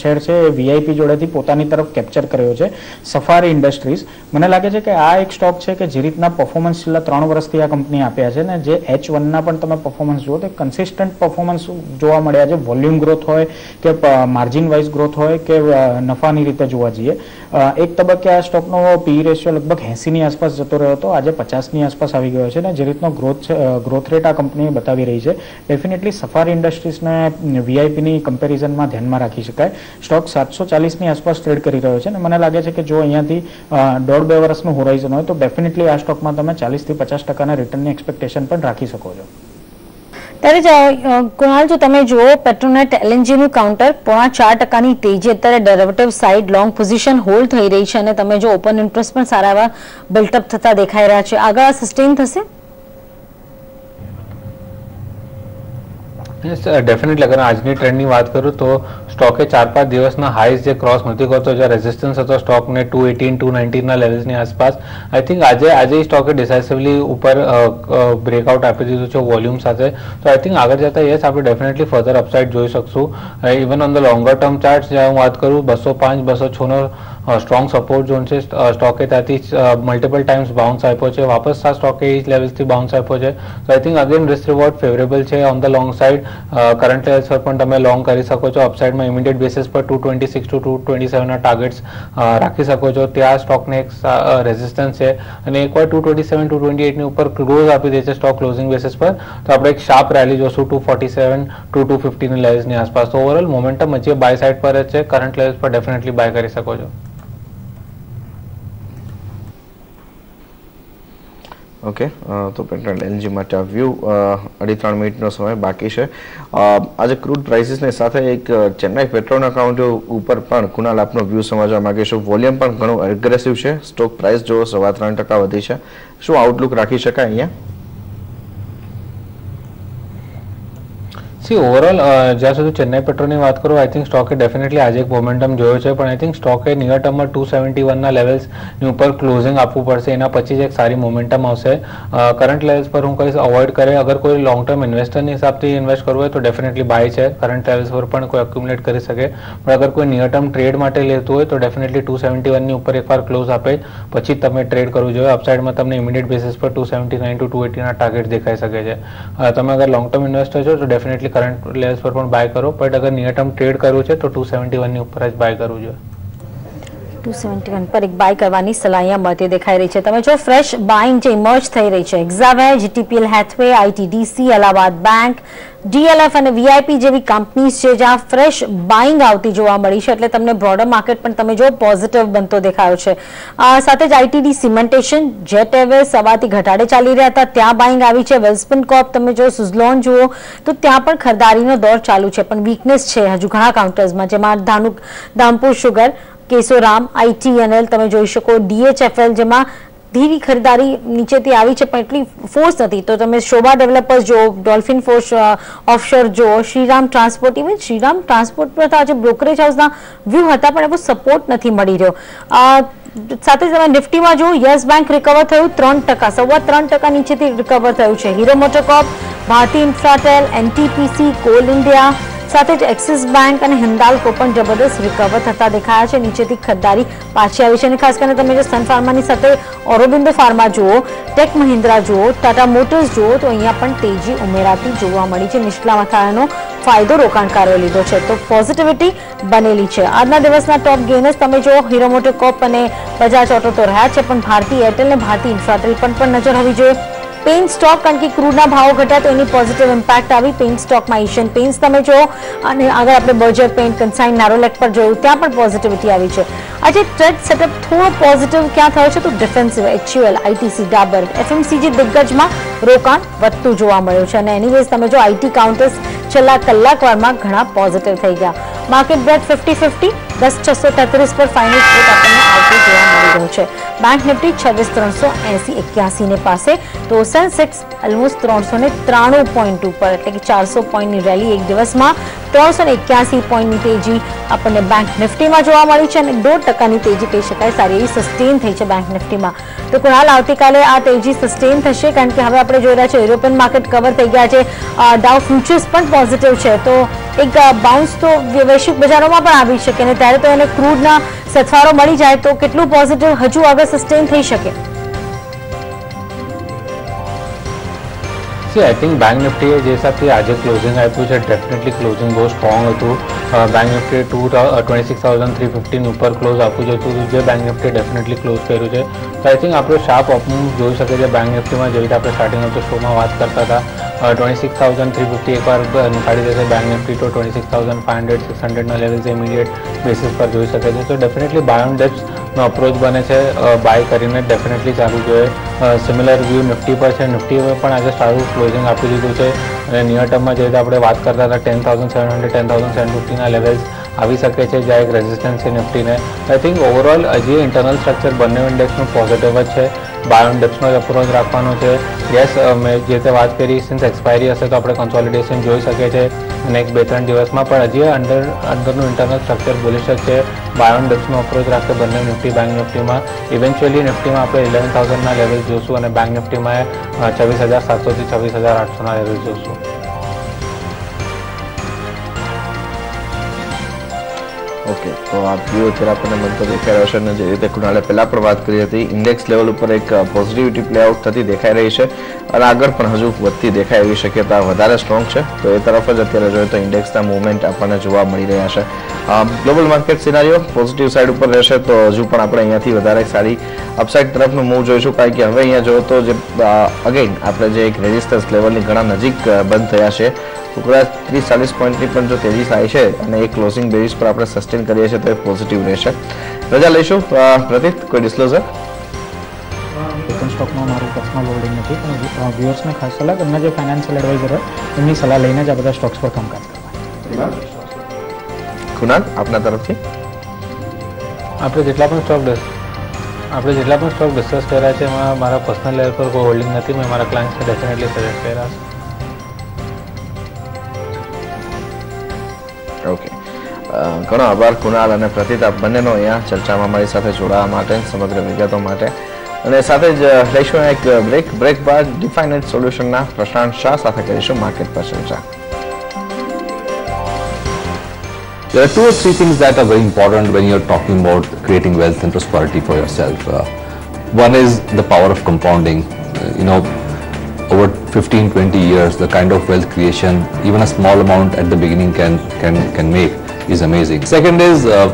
શેર છે, એ વીઆઈપી જોડેથી પોતાની તરફ કેપ્ચર કર્યો છે. સફારી ઇન્ડસ્ટ્રીઝ મને લાગે છે કે આ એક સ્ટોક છે કે જે રીતના પરફોર્મન્સ છેલ્લા ત્રણ વર્ષથી આ કંપની આપ્યા છે ને જે એચ વનના પણ તમે પરફોર્મન્સ જુઓ તો કન્સિસ્ટન્ટ પરફોર્મન્સ જોવા મળ્યા છે. વોલ્યુમ ગ્રોથ હોય કે માર્જિન વાઇઝ ગ્રોથ હોય કે નફાની રીતે જોવા જઈએ. એક તબક્કે આ સ્ટોકનો પી રેશિયો લગભગ એંસીની આસપાસ જતો રહ્યો હતો. આજે પચાસની આસપાસ આવી ગયો છે અને જે રીતનો ગ્રોથ ગ્રોથ રેટ આ કંપની બતાવી રહી છે. ડેફિનેટલી સફારી ઇન્ડસ્ટ્રીઝને વીઆઈપીની કમ્પેરિઝનમાં ધ્યાનમાં રાખી શકાય. સ્ટોક સાતસો ચાલીસની આસપાસ ટ્રેડ કરી રહ્યો છે અને મને લાગે છે કે જો અહીંયાથી દોઢ બે વર્ષનું હોરાઇઝન હોય તો ડેફિનેટલી આ સ્ટોકમાં તમે ચાલીસથી પચાસ ટકાના રિટર્નની એક્સપેક્ટેશન પણ રાખી શકો છો. ત્યારે કુણાલ, જો તમે જુઓ, પેટ્રોનેટ એલએનજી નું કાઉન્ટર પોણા ચાર ટકાની તેજી અત્યારે derivative side long position hold થઈ રહી છે અને તમે જો ઓપન ઇન્ટરેસ્ટ પણ સારા એવા બિલ્ટઅપ થતા દેખાઈ રહ્યા છે. આગળ સસ્ટેન થશે? ડેફિનેટલી અગર આજની ટ્રેન્ડની વાત કરું તો સ્ટોકે ચાર પાંચ દિવસના હાઈસ જે ક્રોસ નથી કરતો જે રેઝિસ્ટન્સ હતો સ્ટોકને ટુ એટીન ટુ નાઇન્ટીનના લેવલ્સની આસપાસ આઈ થિંક આજે આજે સ્ટોકે ડિસાઇસિવલી ઉપર બ્રેકઆઉટ આપી દીધું છે વોલ્યુમ સાથે. તો આઈ થિંક આગળ જતા યસ આપણે ડેફિનેટલી ફર્ધર અપસાઇડ જોઈ શકશું. Even on the longer term chart જ્યાં હું વાત કરું, બસો પાંચ, બસો છનો સ્ટ્રોંગ સપોર્ટ ઝોન છે. સ્ટોકે ત્યાંથી મલ્ટિપલ ટાઈમ્સ બાઉન્સ આપ્યો છે. વાપસ આ સ્ટોકે એ જ લેવલ્સથી બાઉન્સ આપ્યો છે. તો I think again risk reward favourable છે on the long side current levels પર પણ તમે લોંગ કરી શકો છો. અપસાઇડમાં ઇમિડિયેટ બેસિસ પર two twenty six two two twenty સેવનના targets રાખી શકો છો. ત્યાં સ્ટોકને એક રેઝિસ્ટન્સ છે. અને એકવાર two twenty seven two twenty એટની ઉપર ક્લોઝ આપી દે છે સ્ટોક ક્લોઝિંગ બેસિસ પર, તો આપણે એક શાર્પ રેલી જોશું. Two forty seven two two ફિફ્ટીની લેવલ્સની આસપાસ. તો ઓવરઓલ મોમેન્ટમ હજી બાય સાઇડ પર જ છે. કરંટ લેવલ્સ પર ડેફિનેટલી બાય કરી શકો છો. ઓકે તો પેટ્રોલ એલજી માટે આ વ્યૂ અઢી ત્રણ મિનિટનો સમય બાકી છે. આજે ક્રૂડ પ્રાઇસીસની સાથે એક ચેન્નાઈ પેટ્રોલના અકાઉન્ટ ઉપર પણ કુનાલ આપનો વ્યૂ સમજવા માગીશું વોલ્યુમ પણ ઘણું એગ્રેસિવ છે. સ્ટોક પ્રાઇસ જો સવા ત્રણ ટકા વધી છે. શું આઉટલુક રાખી શકાય અહીંયા? સી ઓવરઓલ જ્યાં સુધી ચેન્નાઈ પેટ્રોલની વાત કરું આઈ થિંક સ્ટોકે ડેફિનેટલી આજે એક મોમેન્ટમ જોયો છે, પણ આઈ થિંક સ્ટોકે નિયર ટર્મમાં ટુ સેવન્ટી વનના લેવલ્સની ઉપર ક્લોઝિંગ આપવું પડશે. એના પછી જ એક સારી મોમેન્ટમ આવશે. કરંટ લેવલ્સ પર હું કહીશ અવોઇડ કરે. અગર કોઈ લોંગ ટર્મ ઇન્વેસ્ટરની હિસાબથી ઇન્વેસ્ટ કરવું હોય તો ડેફિનેટલી બાય છે. કરંટ લેવલ્સ પર પણ કોઈ એક્યુમ્યુલેટ કરી શકે. પણ અગર કોઈ નિયર ટર્મ ટ્રેડ માટે લેતું હોય તો ડેફિનેટલી ટુ સેવન્ટી વનની ઉપર એકવાર ક્લોઝ આપે. પછી તમે ટ્રેડ કરવું જોઈએ. અપસાઇડમાં તમને ઇમિડિયેટ બેસિસ પર two seventy nine two two એટીના target દેખાઈ શકે છે. તમે અગર લોંગ ટર્મ ઇન્વેસ્ટર છો તો ડેફિનેટલી કરંટ લેવલ્સ પર પણ બાય કરો. બટ અગર નિયર ટર્મ ટ્રેડ કરવું છે, તો ટુ સેવન્ટી વનની ઉપર જ બાય કરવું જોઈએ. ટુ સેવન્ટી વન પર એક બાય કરવાની સલાહ અહીંયા મળતી દેખાઈ રહી છે. તમે જો ફ્રેશ બાઇંગ જે ઇમર્જ થઈ રહી છે એક્ઝાવે GTPL Hathway ITDC Allahabad bank DLF અને વીઆઈપી જેવી કંપનીઝ છે જ્યાં ફ્રેશ બાઇંગ આવતી જોવા મળી છે. એટલે તમને બ્રોડર માર્કેટ પણ તમે જો પોઝિટિવ બનતો દેખાયો છે. સાથે જ આઈટીડી સિમેન્ટેશન જેટ એવે સવારથી ઘટાડે ચાલી રહ્યા હતા. ત્યાં બાઇંગ આવી છે. વેલ્સપન કોપ તમે જો સુઝલોન જુઓ, તો ત્યાં પણ ખરીદારીનો દોર ચાલુ છે. પણ વીકનેસ છે. હજુ ઘણા કાઉન્ટર્સમાં જેમાં ધાનુક, ધામપુર શુગર કેશોરામ આઈટીએનએલ તમે જોઈ શકો ડીએચએફએલ જેમાં ધીરી ખરીદારી નીચેથી આવી છે, પણ એટલી ફોર્સ નથી. તો તમે શોભા ડેવલપર્સ જો ડોલ્ફિન ફોર્સ ઓફશોર જો Shriram Transport even Shriram Transport પર આજે બ્રોકરેજ હાઉસના વ્યૂ હતા, પણ એવો સપોર્ટ નથી મળી રહ્યો. સાથે તમે નિફ્ટીમાં જુઓ, યસ બેંક રિકવર થયું ત્રણ ટકા, સવા ત્રણ ટકા નીચેથી રિકવર થયું છે. Hero MotoCorp Bharti Infratel NTPC Coal India સાથે જ એક્સિસ બેંક અને હિન્દાલ્કો પણ જબરદસ્ત રિકવર થતા દેખાયા છે. નીચેથી ખરીદારી પાછી આવી છે અને ખાસ કરીને તમે જો સન ફાર્માની સાથે ઓરોબિંદો ફાર્મા જુઓ, ટેક મહિન્દ્રા જુઓ, ટાટા મોટર્સ જુઓ, તો અહીંયા પણ તેજી ઉમેરાતી જોવા મળી છે. નિષ્ઠા મથાળાનો ફાયદો રોકાણકારોએ લીધો છે. તો પોઝિટિવિટી બનેલી છે. આજના દિવસના ટોપ ગેનર્સ તમે જો હીરો મોટોકોપ અને બજાજ ઓટો તો રહ્યા છે, પણ ભારતી એરટેલ અને ભારતી ઇન્ફ્રાટેલ પર પણ નજર હોવી જોઈએ. પેઇન્ટ સ્ટોક કારણ કે ક્રૂડના ભાવો ઘટ્યા તો એની પોઝિટિવ ઇમ્પેક્ટ આવી. પેઇન્ટ સ્ટોકમાં એશિયન પેઇન્ટ્સ તમે જો અને આગળ આપણે બર્જર પેઇન્ટ કન્સાઇન નારોલેક પર જોયું. ત્યાં પણ પોઝિટિવિટી આવી છે. આજે ટ્રેડ સેટઅપ થોડો પોઝિટિવ ક્યાં થયો છે તો defensive HUL ITC Dabur FMCG દિગ્ગજમાં રોકાણ વધતું જોવા મળ્યું છે. અને એનીવેઝ તમે જો આઈટી કાઉન્ટર્સ છેલ્લા કલાકવારમાં ઘણા પોઝિટિવ થઈ ગયા. માર્કેટ બ્રેડ ફિફ્ટી ફિફ્ટી દસ છસો તેત્રીસ પર ફાઇનલ આપણને આવતું જોવા મળી રહ્યું છે. બેંક નિફ્ટી છવ્વીસ ત્રણસો એસી એક્યાસી ને પાસે તો સેન્સેક્સ ઓલમોસ્ટ ત્રણસો ને ત્રાણું પોઈન્ટ ઉપર, એટલે કે ચારસો પોઈન્ટની રેલી એક દિવસમાં ત્રણસો એક્યાસી પોઈન્ટની તેજી આપણને બેંક નિફ્ટીમાં જોવા મળી છે અને દોઢ ટકાની તેજી કહી શકાય. સારી એવી સસ્ટેન થઈ છે બેંક નિફ્ટીમાં. તો કુણાલ, આવતીકાલે આ તેજી સસ્ટેન થશે કારણ કે હવે આપણે જોઈ રહ્યા છે યુરોપિયન માર્કેટ કવર થઈ ગયા છે. ડાઉ ફ્યુચર્સ પણ પોઝિટિવ છે. તો એક બાઉન્સ તો વૈશ્વિક બજારોમાં પણ આવી શકે અને ત્યારે તો એને ક્રૂડના સથવારો મળી જાય તો કેટલું પોઝિટિવ હજુ આગળ સસ્ટેન થઈ શકે? સી આઈ થિંક બેંક નિફ્ટીએ જે હિસાબથી આજે ક્લોઝિંગ આપ્યું છે ડેફિનેટલી ક્લોઝિંગ બહુ સ્ટ્રોંગ હતું bank નિફ્ટીએ two twenty six thousand three fifteen ઉપર ક્લોઝ આપવું જોઈતું હતું જે બેંક નિફ્ટીએ ડેફિનેટલી ક્લોઝ કર્યું છે તો આઈ થિંક આપણો શાર્પ અપમૂવ જોઈ શકે છે બેંક નિફ્ટીમાં જેવી રીતે આપણે સ્ટાર્ટિંગ ઓફ ધ શોમાં વાત કરતા હતા twenty six thousand three fifty એકવાર નીકાળી દેશે બેંક નિફ્ટી તો twenty six thousand five hundred six હંડ્રેડના levels immediate basis પર જોઈ શકે છે તો ડેફિનેટલી બાય ઓન ડેપ્સનો અપ્રોચ બને છે બાય કરીને ડેફિનેટલી ચાલુ જોઈએ સિમિલર વ્યૂ નિફ્ટી પર છે નિફ્ટી પણ આજે સારું ક્લોઝિંગ આપી દીધું છે. અને નિયર ટર્મમાં જે રીતે આપણે વાત કરતા હતા ten thousand seven hundred ten thousand seven ફિફ્ટીના levels આવી શકે છે જ્યાં એક રેઝિસ્ટન્સ છે નિફ્ટીને. આઈ થિંક ઓવરઓલ હજી ઇન્ટરનલ સ્ટ્રક્ચર બંને ઇન્ડેક્સનું પોઝિટિવ જ છે. બાયો ઇન્ડેક્સનો જ અપ્રોચ રાખવાનો છે. યસ મેં જે તે વાત કરી સિન્સ એક્સપાયરી હશે તો આપણે કન્સોલિડેશન જોઈ શકીએ છીએ. નેક્સ્ટ બે ત્રણ દિવસમાં પણ હજી અંડર અંદરનું ઇન્ટરનલ સ્ટ્રક્ચર બોલી શકશે બાયો ઇન્ડેક્સનો અપ્રોચ રાખશે બંને નિફ્ટી બેંક નિફ્ટીમાં. ઇવેન્ચ્યુઅલી નિફ્ટીમાં આપણે ઇલેવન થાઉઝન્ડના લેવલ જોશું અને બેંક નિફ્ટીમાં છવ્વીસ હજાર સાતસોથી છવ્વીસ હજાર આઠસોના લેવલ જોશું. ઓકે, તો આ અત્યારે આપણને મળતો દેખાઈ રહ્યો છે અને જે રીતે કુણાલે પહેલાં પણ વાત કરી હતી ઇન્ડેક્સ લેવલ ઉપર એક પોઝિટિવિટી પ્લે આઉટ થતી દેખાઈ રહી છે અને આગળ પણ હજુ વધતી દેખાય એવી શક્યતા વધારે સ્ટ્રોંગ છે. તો એ તરફ જ અત્યારે જોઈએ તો ઇન્ડેક્સના મૂવમેન્ટ આપણને જોવા મળી રહ્યા છે. Global market scenario positive side ઉપર રહેશે તો હજુ પણ આપણે અહીંયાથી વધારે સારી અપસાઇડ તરફનું મૂવ જોઈશું. કારણ કે હવે અહીંયા જો તો જે અગેઇન આપણે જે એક રેઝિસ્ટન્સ લેવલની ઘણા નજીક બંધ થયા છે. તો ત્રીસ ચાલીસ પોઈન્ટની પણ જો તેજી થાય છે અને એ ક્લોઝિંગ બેઝ પર આપણે સસ્ટેન કરીએ છીએ તો એ પોઝિટિવ રહેશે. રજા લઈશું. પ્રતીક કોઈ ડિસ્ક્લોઝર ઓપન સ્ટોકમાં મારું પર્સનલ હોલ્ડિંગ નથી પણ વ્યુઅર્સને ખાસ સલાહ એમના જે ફાઇનાન્શિયલ એડવાઇઝર હોય એમની સલાહ લઈને જ આ બધા સ્ટોક્સ પર કામકાજ કરવા કુનાલ આપના તરફથી? આપણે જેટલા પણ સ્ટોક આપણે જેટલા પણ સ્ટોક ડિસ્કસ કર્યા છે એમાં મારા પર્સનલ લેવલ પર કોઈ હોલ્ડિંગ નથી મેં મારા ક્લાયન્ટ્સને ડેફિનેટલી સજેસ્ટ કર્યા છે. ઓકે ઘણો આભાર કુણાલ અને પ્રતિત આપ બંનેનો અહીંયા ચર્ચામાં મારી સાથે જોડાવા માટે સમગ્ર વિગતો માટે અને સાથે જ લઈશું એક બ્રેક બ્રેક બાદ ડિફાઇનેડ સોલ્યુશનના પ્રશાંત શાહ સાથે કરીશું માર્કેટ પર ચર્ચા There are two or three things that are very important when you're talking about creating wealth and prosperity for yourself. Uh, one is the power of compounding. Uh, you know, over 15, 20 years, the kind of wealth creation, even a small amount at the beginning can can can make is amazing. Second is uh,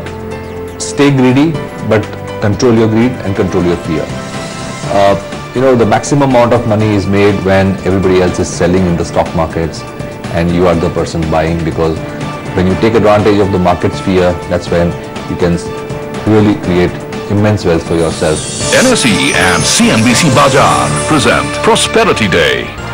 stay greedy, but control your greed and control your fear. Uh, you know, the maximum amount of money is made when everybody else is selling in the stock markets and you are the person buying because when you take advantage of the market sphere, that's when you can really create immense wealth for yourself. NSE and CNBC Bajar present Prosperity Day.